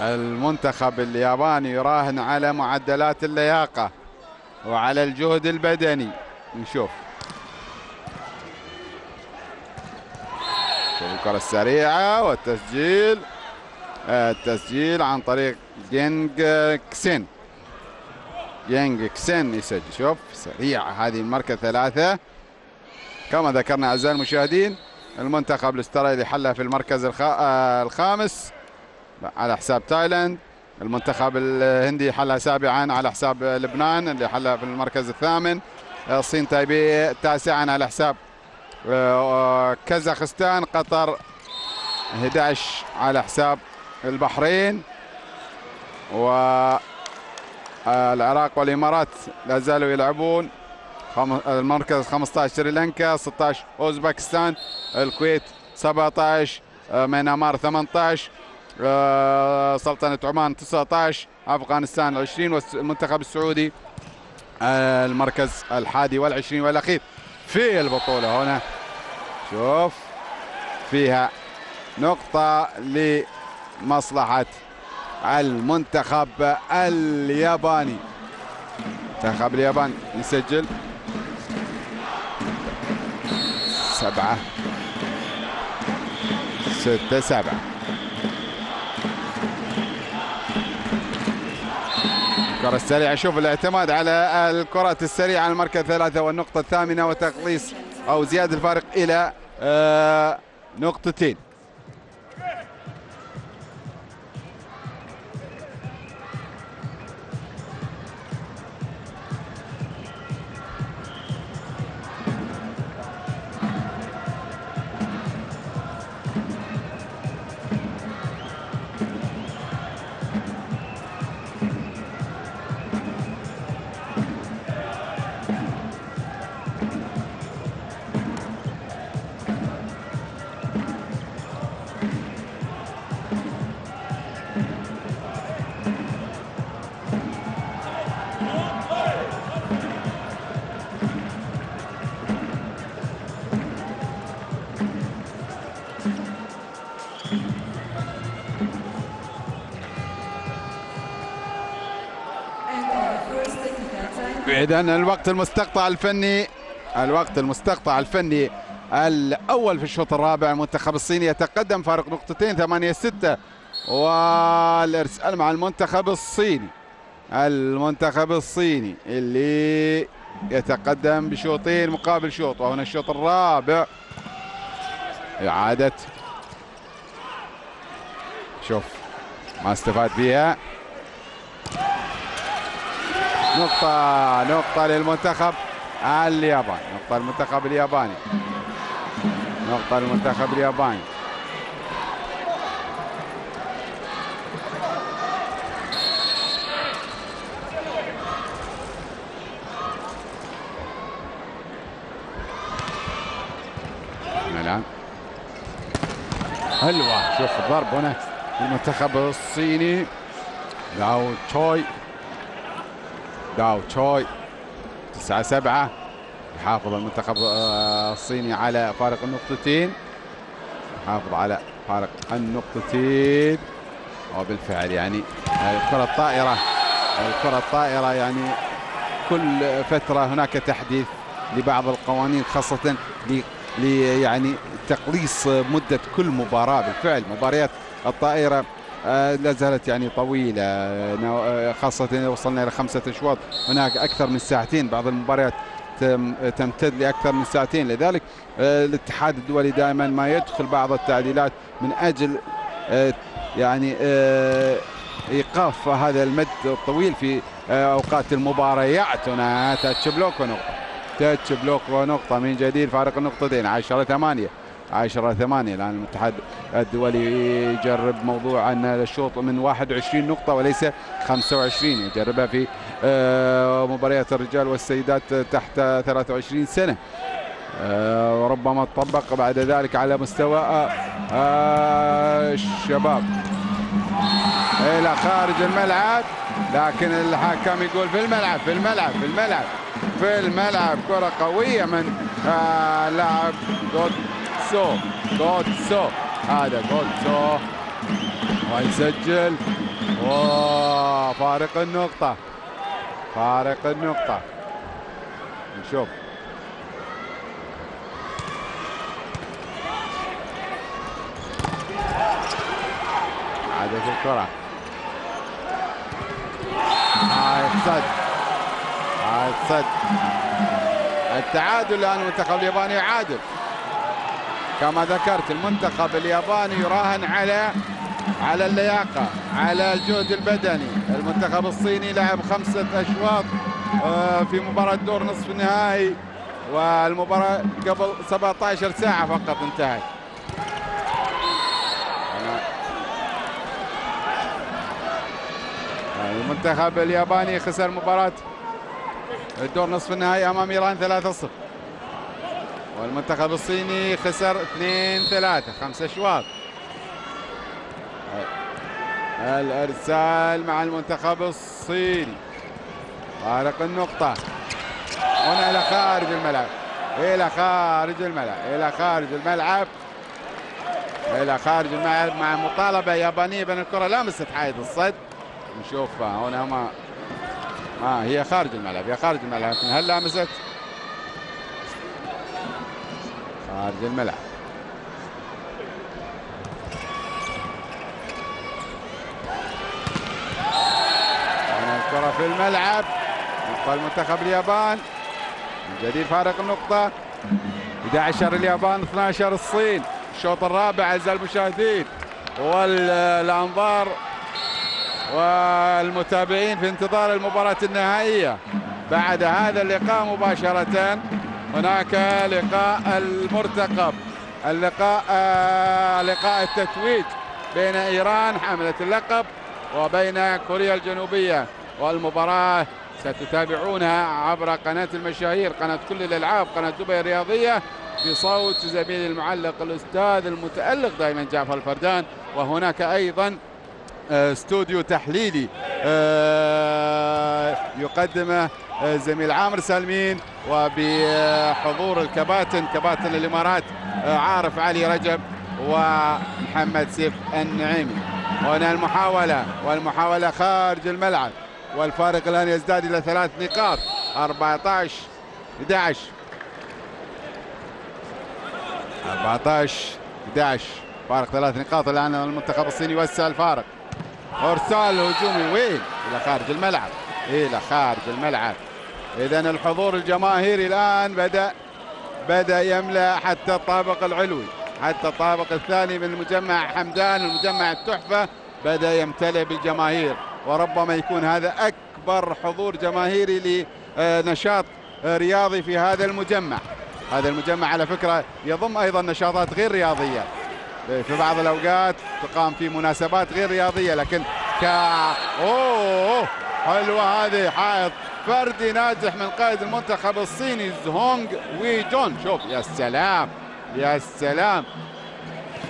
المنتخب الياباني يراهن على معدلات اللياقة وعلى الجهد البدني. نشوف. الكرة السريعة والتسجيل. التسجيل عن طريق جينج كسين. جينج كسين يسجل. شوف سريعة هذه المركز ثلاثة. كما ذكرنا أعزائي المشاهدين المنتخب الأسترالي حل في المركز آه، الخامس على حساب تايلاند. المنتخب الهندي حل سابعا على حساب لبنان اللي حل في المركز الثامن. الصين تايبي تاسعا على حساب آه، كازاخستان قطر 11 على حساب البحرين. والعراق والإمارات لا زالوا يلعبون. المركز 15 سريلانكا 16 أوزبكستان الكويت 17 آه، ميانمار 18 آه، سلطنة عمان 19 أفغانستان 20 والمنتخب السعودي آه، المركز الحادي والعشرين والأخير. في البطولة هنا. شوف فيها نقطة لمصلحة المنتخب الياباني. منتخب اليابان يسجل. سبعة. ستة سبعة. الكرة السريعة. شوف الاعتماد على الكرات السريعة على المركز ثلاثة والنقطة الثامنة وتقليص أو زيادة الفارق إلى آه، نقطتين. إذا الوقت المستقطع الفني الوقت المستقطع الفني الأول في الشوط الرابع. المنتخب الصيني يتقدم فارق نقطتين ثمانية ستة. والإرسال مع المنتخب الصيني. المنتخب الصيني اللي يتقدم بشوطين مقابل شوط. وهنا الشوط الرابع. إعادة. شوف ما استفاد فيها نقطة نقطة للمنتخب الياباني نقطة للمنتخب الياباني. نقطة للمنتخب الياباني. الآن. حلوة. شوف الضرب هنا المنتخب الصيني. لاو تشوي. داو تشوي تسعة سبعة يحافظ المنتخب آه، الصيني على فارق النقطتين. يحافظ على فارق النقطتين. وبالفعل يعني الكرة الطائرة الكرة الطائرة يعني كل فترة هناك تحديث لبعض القوانين خاصة يعني تقليص مدة كل مباراة. بالفعل مباريات الطائرة لا زالت يعني طويلة. آه، آه، خاصة إذا وصلنا إلى خمسة أشواط. هناك أكثر من ساعتين. بعض المباريات تم- تمتد لأكثر من ساعتين. لذلك آه، الاتحاد الدولي دائما ما يدخل بعض التعديلات من آه، يعني آه، إيقاف هذا المد الطويل في آه، أوقات المباريات هنا تاتش بلوك ونقطة. تاتش بلوك ونقطة. من جديد فارق النقطتين 10 8 10 8 الآن الاتحاد الدولي يجرب موضوع ان الشوط من 21 نقطة وليس 25 يجربها في آه، مباريات الرجال والسيدات تحت 23 سنة. آه، وربما تطبق بعد ذلك على مستوى آه، الشباب. إلى خارج الملعب لكن الحكم يقول في الملعب في الملعب في الملعب في الملعب. كرة قوية من لاعب جوتسو جوتسو هذا جوتسو ويسجل. وفارق النقطة. فارق النقطة. نشوف. عادت الكرة. هاي صد هاي صد التعادل الآن المنتخب الياباني يعادل. كما ذكرت المنتخب الياباني يراهن على على اللياقة على الجهد البدني. المنتخب الصيني لعب خمسة أشواط آه، في مباراة دور نصف النهائي والمباراة قبل 17 ساعة فقط انتهت. المنتخب الياباني خسر مباراة الدور نصف النهائي أمام إيران 3-0 والمنتخب الصيني خسر 2-3 خمس اشواط الارسال مع المنتخب الصيني. فارق النقطة. هنا إلى خارج الملعب. إلى خارج الملعب. إلى خارج الملعب. إلى خارج الملعب مع مطالبة يابانية بأن الكرة لامست حائط الصد. نشوف هنا ما ما هي خارج الملعب. هي خارج الملعب. هل لامست خارج الملعب. الكرة في الملعب. يبقى المنتخب اليابان. من جديد فارق النقطة. 11 اليابان 12 الصين. الشوط الرابع أعزائي المشاهدين. والأنظار والمتابعين في انتظار المباراة النهائية. بعد هذا اللقاء مباشرة. هناك لقاء المرتقب اللقاء لقاء التتويج بين إيران حاملة اللقب وبين كوريا الجنوبية والمباراة ستتابعونها عبر قناة المشاهير قناة كل الألعاب قناة دبي الرياضية بصوت زميلي المعلق الأستاذ المتألق دائما جعفر الفردان وهناك أيضا آه، استوديو تحليلي آه، يقدمه آه، زميل عامر سالمين وبحضور الكباتن كباتن الإمارات عارف علي رجب ومحمد سيف النعيمي. هنا المحاولة والمحاولة خارج الملعب والفارق الآن يزداد إلى ثلاث نقاط 14 11 14 11 فارق ثلاث نقاط الآن المنتخب الصيني يوسع الفارق. ارسال هجومي وين إلى خارج الملعب. إلى خارج الملعب. اذا الحضور الجماهيري الآن بدأ بدأ يملأ حتى الطابق العلوي. حتى الطابق الثاني من المجمع حمدان المجمع التحفة بدأ يمتلئ بالجماهير. وربما يكون هذا أكبر حضور جماهيري لنشاط رياضي في هذا المجمع. هذا المجمع على فكرة يضم أيضا نشاطات غير رياضية. في بعض الأوقات تقام في مناسبات غير رياضية لكن ك أوه! حلوة هذه حائط فردي ناجح من قائد المنتخب الصيني زهونغ وي جون شوف يا سلام يا سلام.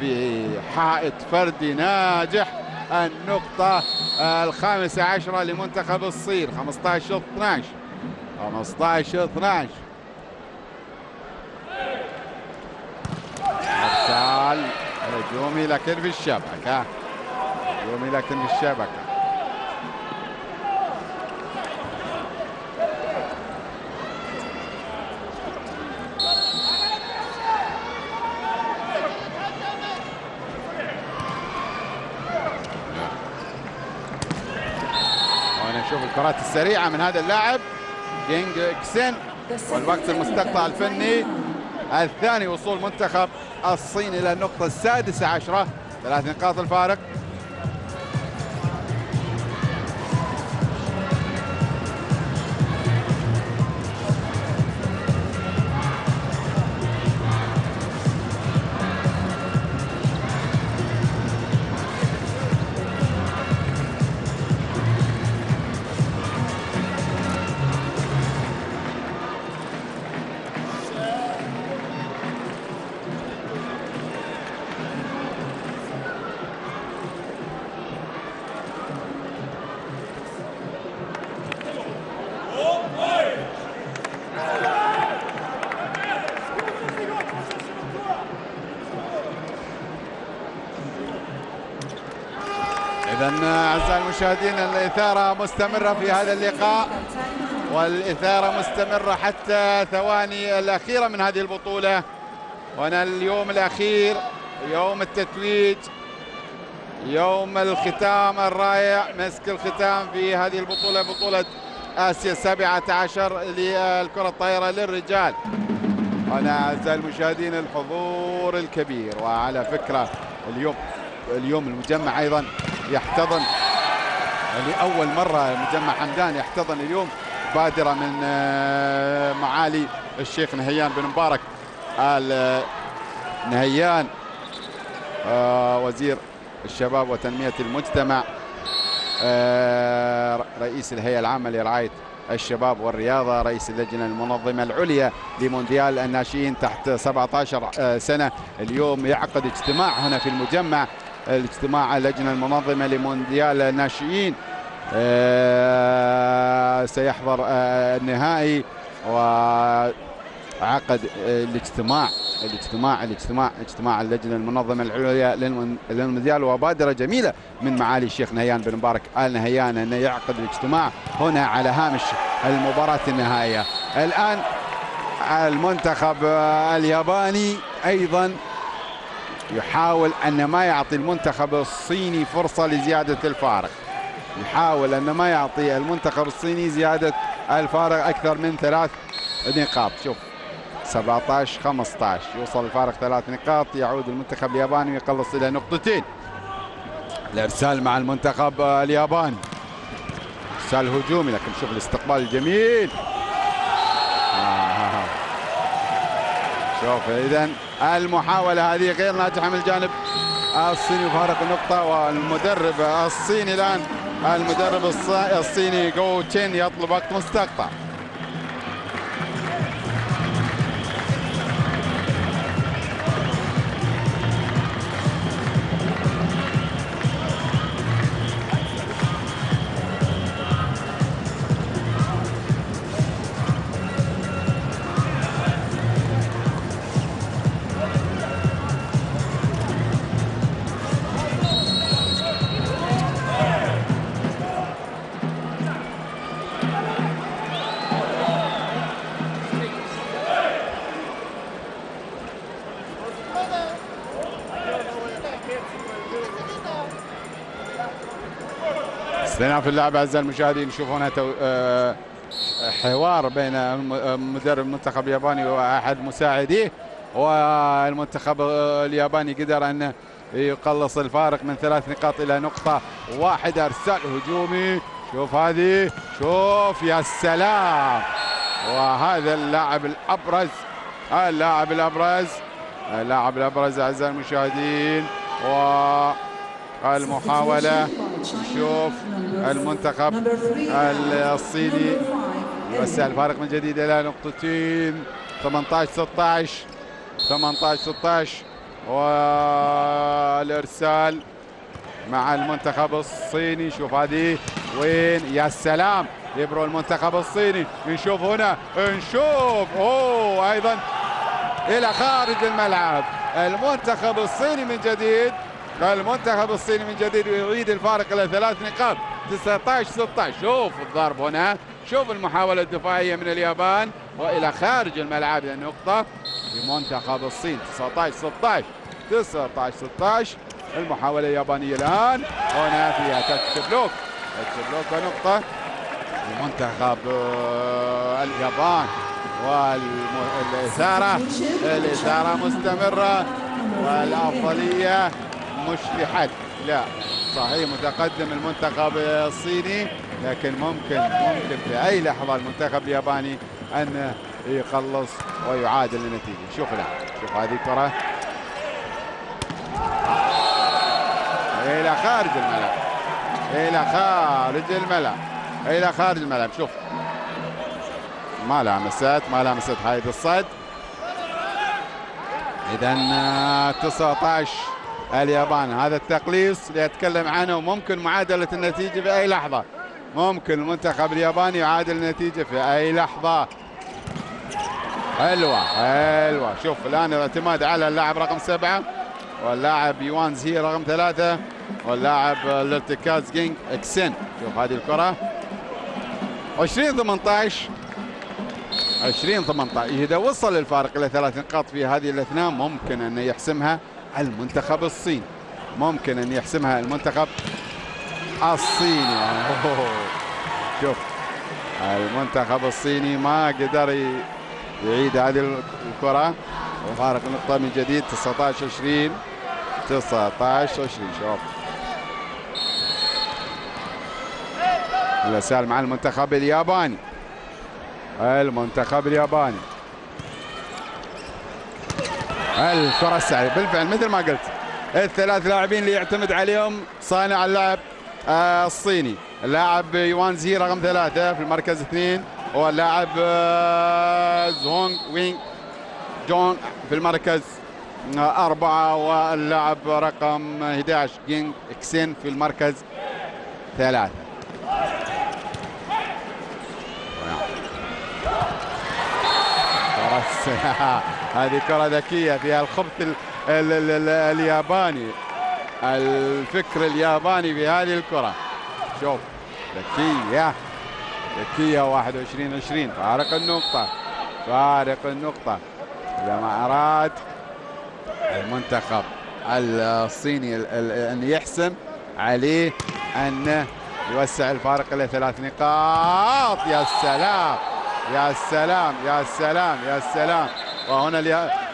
في حائط فردي ناجح النقطة الخامسة عشرة لمنتخب الصين. 15 12 15 12 ارسال هجومي لكن في الشبكة. هجومي لكن في الشبكة. ونشوف الكرات السريعة من هذا اللاعب. جينج كسن والوقت المستقطع الفني. الثاني وصول منتخب الصين إلى النقطة السادسة عشرة. ثلاث نقاط الفارق. المشاهدين الإثارة مستمرة في هذا اللقاء والإثارة مستمرة حتى ثواني الأخيرة من هذه البطولة. وأنا اليوم الأخير يوم التتويج يوم الختام الرائع مسك الختام في هذه البطولة بطولة آسيا السابعة عشر للكرة الطائرة للرجال. أنا أعزائي المشاهدين الحضور الكبير وعلى فكرة اليوم اليوم المجمع أيضا يحتضن لأول مرة مجمع حمدان يحتضن اليوم. بادرة من آه، معالي الشيخ نهيان بن مبارك. آل نهيان آه، وزير الشباب وتنمية المجتمع. آه، رئيس الهيئة العامة لرعاية الشباب والرياضة. رئيس اللجنة المنظمة العليا لمونديال الناشئين تحت 17 آه، سنة. اليوم يعقد اجتماع هنا في المجمع. الاجتماع اللجنة المنظمة لمونديال الناشئين آه، سيحضر آه، النهائي و عقد آه، الاجتماع الاجتماع الاجتماع اجتماع اللجنة المنظمة العليا للمونديال وبادرة جميلة من معالي الشيخ نهيان بن مبارك آل نهيان انه يعقد الاجتماع هنا على هامش المباراة النهائية. الآن المنتخب الياباني أيضا يحاول أن ما يعطي المنتخب الصيني فرصة لزيادة الفارق. يحاول أن ما يعطي المنتخب الصيني زيادة الفارق أكثر من ثلاث نقاط. شوف 17 15 يوصل الفارق ثلاث نقاط يعود المنتخب الياباني ويقلص إلى نقطتين. الإرسال مع المنتخب الياباني. إرسال هجومي لكن شوف الاستقبال الجميل آه. شوف اذا المحاولة هذه غير ناجحة من الجانب الصيني فارق النقطه والمدرب الصيني الآن المدرب الص- الصيني جو تشين يطلب وقت مستقطع. استئناف اللعب اعزائي المشاهدين نشوف هنا تو... آه، حوار بين مدرب المنتخب الياباني وأحد مساعديه والمنتخب الياباني قدر أن يقلص الفارق من ثلاث نقاط إلى نقطة واحدة. أرسال هجومي شوف هذه شوف يا سلام! وهذا اللاعب الأبرز اللاعب الأبرز اللاعب الأبرز أعزائي المشاهدين والمحاولة نشوف المنتخب الصيني. يوسع الفارق من جديد إلى نقطتين. 18 16 18 16 والإرسال مع المنتخب الصيني. شوف هذه وين؟ يا سلام! يبرو المنتخب الصيني. نشوف هنا. نشوف. أوه أيضا إلى خارج الملعب. المنتخب الصيني من جديد. المنتخب الصيني من جديد يعيد الفارق إلى ثلاث نقاط. 19 16 شوف الضرب هنا. شوف المحاولة الدفاعية من اليابان. وإلى خارج الملعب النقطة. لمنتخب الصين. 19 16 19 16 المحاولة اليابانية الآن. هنا فيها touch block touch block ونقطة. لمنتخب آه، اليابان. والإثارة الإثارة مستمرة. والأفضلية. مش في حد لا صحيح متقدم المنتخب الصيني لكن ممكن ممكن في أي لحظة المنتخب الياباني أن يخلص ويعادل النتيجة شوف لا شوف هذه الكرة. إلى خارج الملعب. إلى خارج الملعب. إلى خارج الملعب. شوف. ما لامست ما لامست حائط الصد. اذا 19 اليابان هذا التقليص اللي أتكلم عنه ممكن معادلة النتيجة في أي لحظة؟ ممكن المنتخب الياباني يعادل النتيجة في أي لحظة. حلوة. حلوة. شوف الآن الاعتماد على اللاعب رقم سبعة واللاعب يوان زي رقم ثلاثة واللاعب الارتكاز جينج اكسن شوف هذه الكرة. 20 18 20 18 إذا وصل الفارق إلى ثلاث نقاط في هذه الاثناء ممكن أن يحسمها. المنتخب الصيني. ممكن أن يحسمها المنتخب الصيني. شوف المنتخب الصيني ما قدر يعيد هذه الكرة. وفارق النقطه من جديد 19 20 19 20 شوف. الارسال مع المنتخب الياباني. المنتخب الياباني. الكرة السعيدة بالفعل مثل ما قلت الثلاث لاعبين اللي يعتمد عليهم صانع اللعب آه، الصيني. اللاعب يوان زي رقم ثلاثة في المركز اثنين واللاعب آه، زونغ وينغ جون في المركز آه، أربعة واللاعب رقم 11 جينغ إكسين في المركز ثلاثة. هذه كرة ذكية فيها الخبث ال ال ال ال الياباني. الفكر الياباني في هذه الكرة. شوف ذكية. ذكية 21 20 فارق النقطة. فارق النقطة. إذا ما أراد المنتخب الصيني ال- ال- أن يحسم عليه أن يوسع الفارق إلى ثلاث نقاط. يا سلام! يا سلام يا سلام يا سلام. وهنا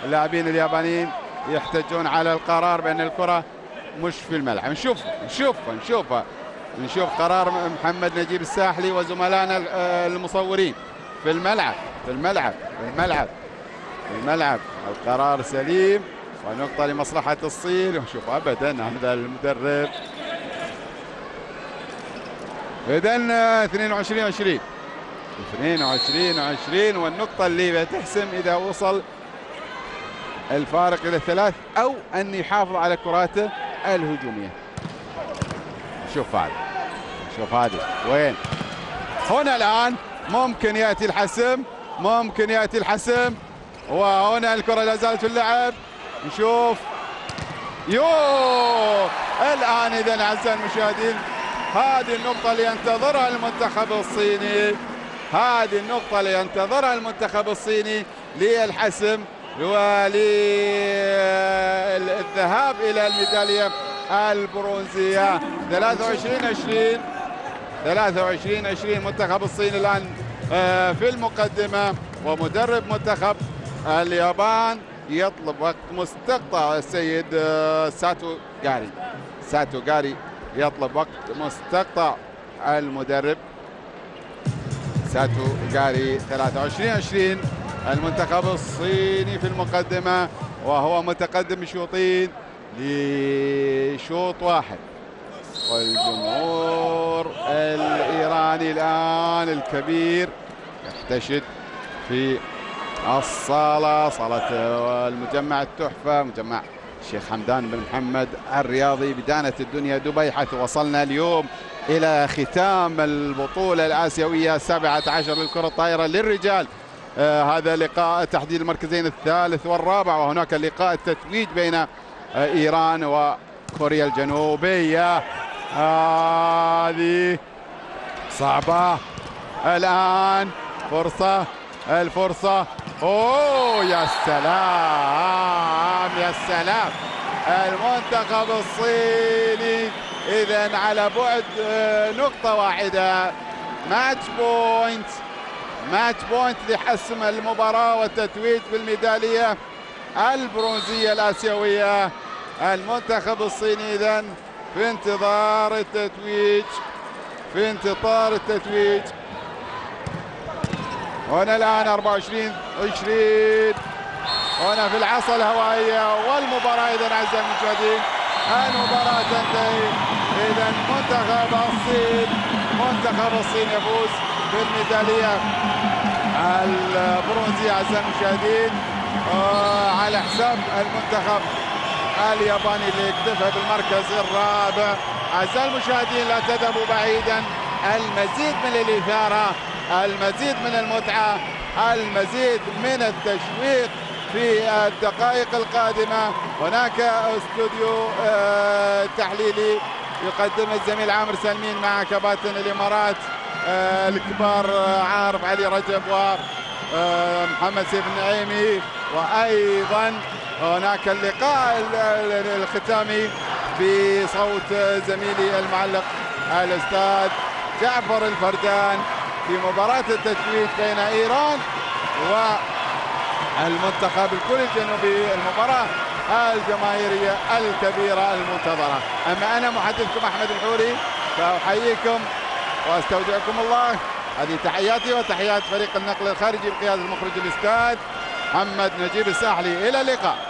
اللاعبين اليابانيين يحتجون على القرار بأن الكرة مش في الملعب. نشوف نشوف نشوف نشوف قرار محمد نجيب الساحلي وزملائنا ال- المصورين. في الملعب في الملعب في الملعب في الملعب. القرار سليم ونقطة لمصلحة الصين. وشوف أبدا هذا المدرب. إذا 22 20 22 20 والنقطة اللي بتحسم إذا وصل الفارق إلى ثلاث أو أن يحافظ على كراته الهجومية. شوف هذا شوف هذه وين؟ هنا الآن ممكن يأتي الحسم ممكن يأتي الحسم وهنا الكرة لا زالت في اللعب. نشوف. يو الآن إذا أعزائي المشاهدين هذه النقطة اللي ينتظرها المنتخب الصيني. هذه النقطة اللي ينتظرها المنتخب الصيني للحسم وللذهاب إلى الميدالية البرونزية. 23 20 23 20 منتخب الصين الآن آه، في المقدمة. ومدرب منتخب اليابان يطلب وقت مستقطع. السيد آه، ساتو جاري ساتو جاري يطلب وقت مستقطع. المدرب ساتو جاري 23 20 المنتخب الصيني في المقدمة وهو متقدم بشوطين لشوط واحد. والجمهور الإيراني الآن الكبير يحتشد في الصالة. صالة المجمع التحفة مجمع الشيخ حمدان بن محمد الرياضي بدانة الدنيا دبي حيث وصلنا اليوم إلى ختام البطولة الآسيوية السابعة عشر للكرة الطائرة للرجال. آه هذا لقاء تحديد المركزين الثالث والرابع وهناك لقاء التتويج بين آه إيران وكوريا الجنوبية. هذه صعبة. الآن فرصة الفرصة. أوه يا سلام يا سلام. المنتخب الصيني إذا على بعد آه، نقطة واحدة. match point. match point لحسم المباراة والتتويج بالميدالية البرونزية الآسيوية. المنتخب الصيني إذا في انتظار التتويج في انتظار التتويج. هنا الآن 24 20 هنا في العصا الهوائية والمباراة إذا أعزائي المشاهدين المباراة تنتهي؟ إذا منتخب الصين منتخب الصين يفوز بالميدالية البرونزية أعزائي المشاهدين آه، على حساب المنتخب الياباني اللي اكتفى بالمركز الرابع. أعزائي المشاهدين لا تذهبوا بعيدا. المزيد من الإثارة المزيد من المتعة المزيد من التشويق في الدقائق القادمة. هناك استوديو آه، تحليلي يقدم الزميل عامر سلمين مع كباتن الإمارات آه، الكبار آه، عارف علي رجب و آه، محمد سيف النعيمي. وأيضا هناك اللقاء ال- ال- الختامي بصوت زميلي المعلق الأستاذ جعفر الفردان في مباراة التتويج بين إيران والمنتخب الكوري الجنوبي المباراة الجماهيرية الكبيرة المنتظرة. أما أنا محدثكم أحمد الحوري فأحييكم وأستودعكم الله. هذه تحياتي وتحيات فريق النقل الخارجي بقيادة المخرج الأستاذ محمد نجيب الساحلي. إلى اللقاء.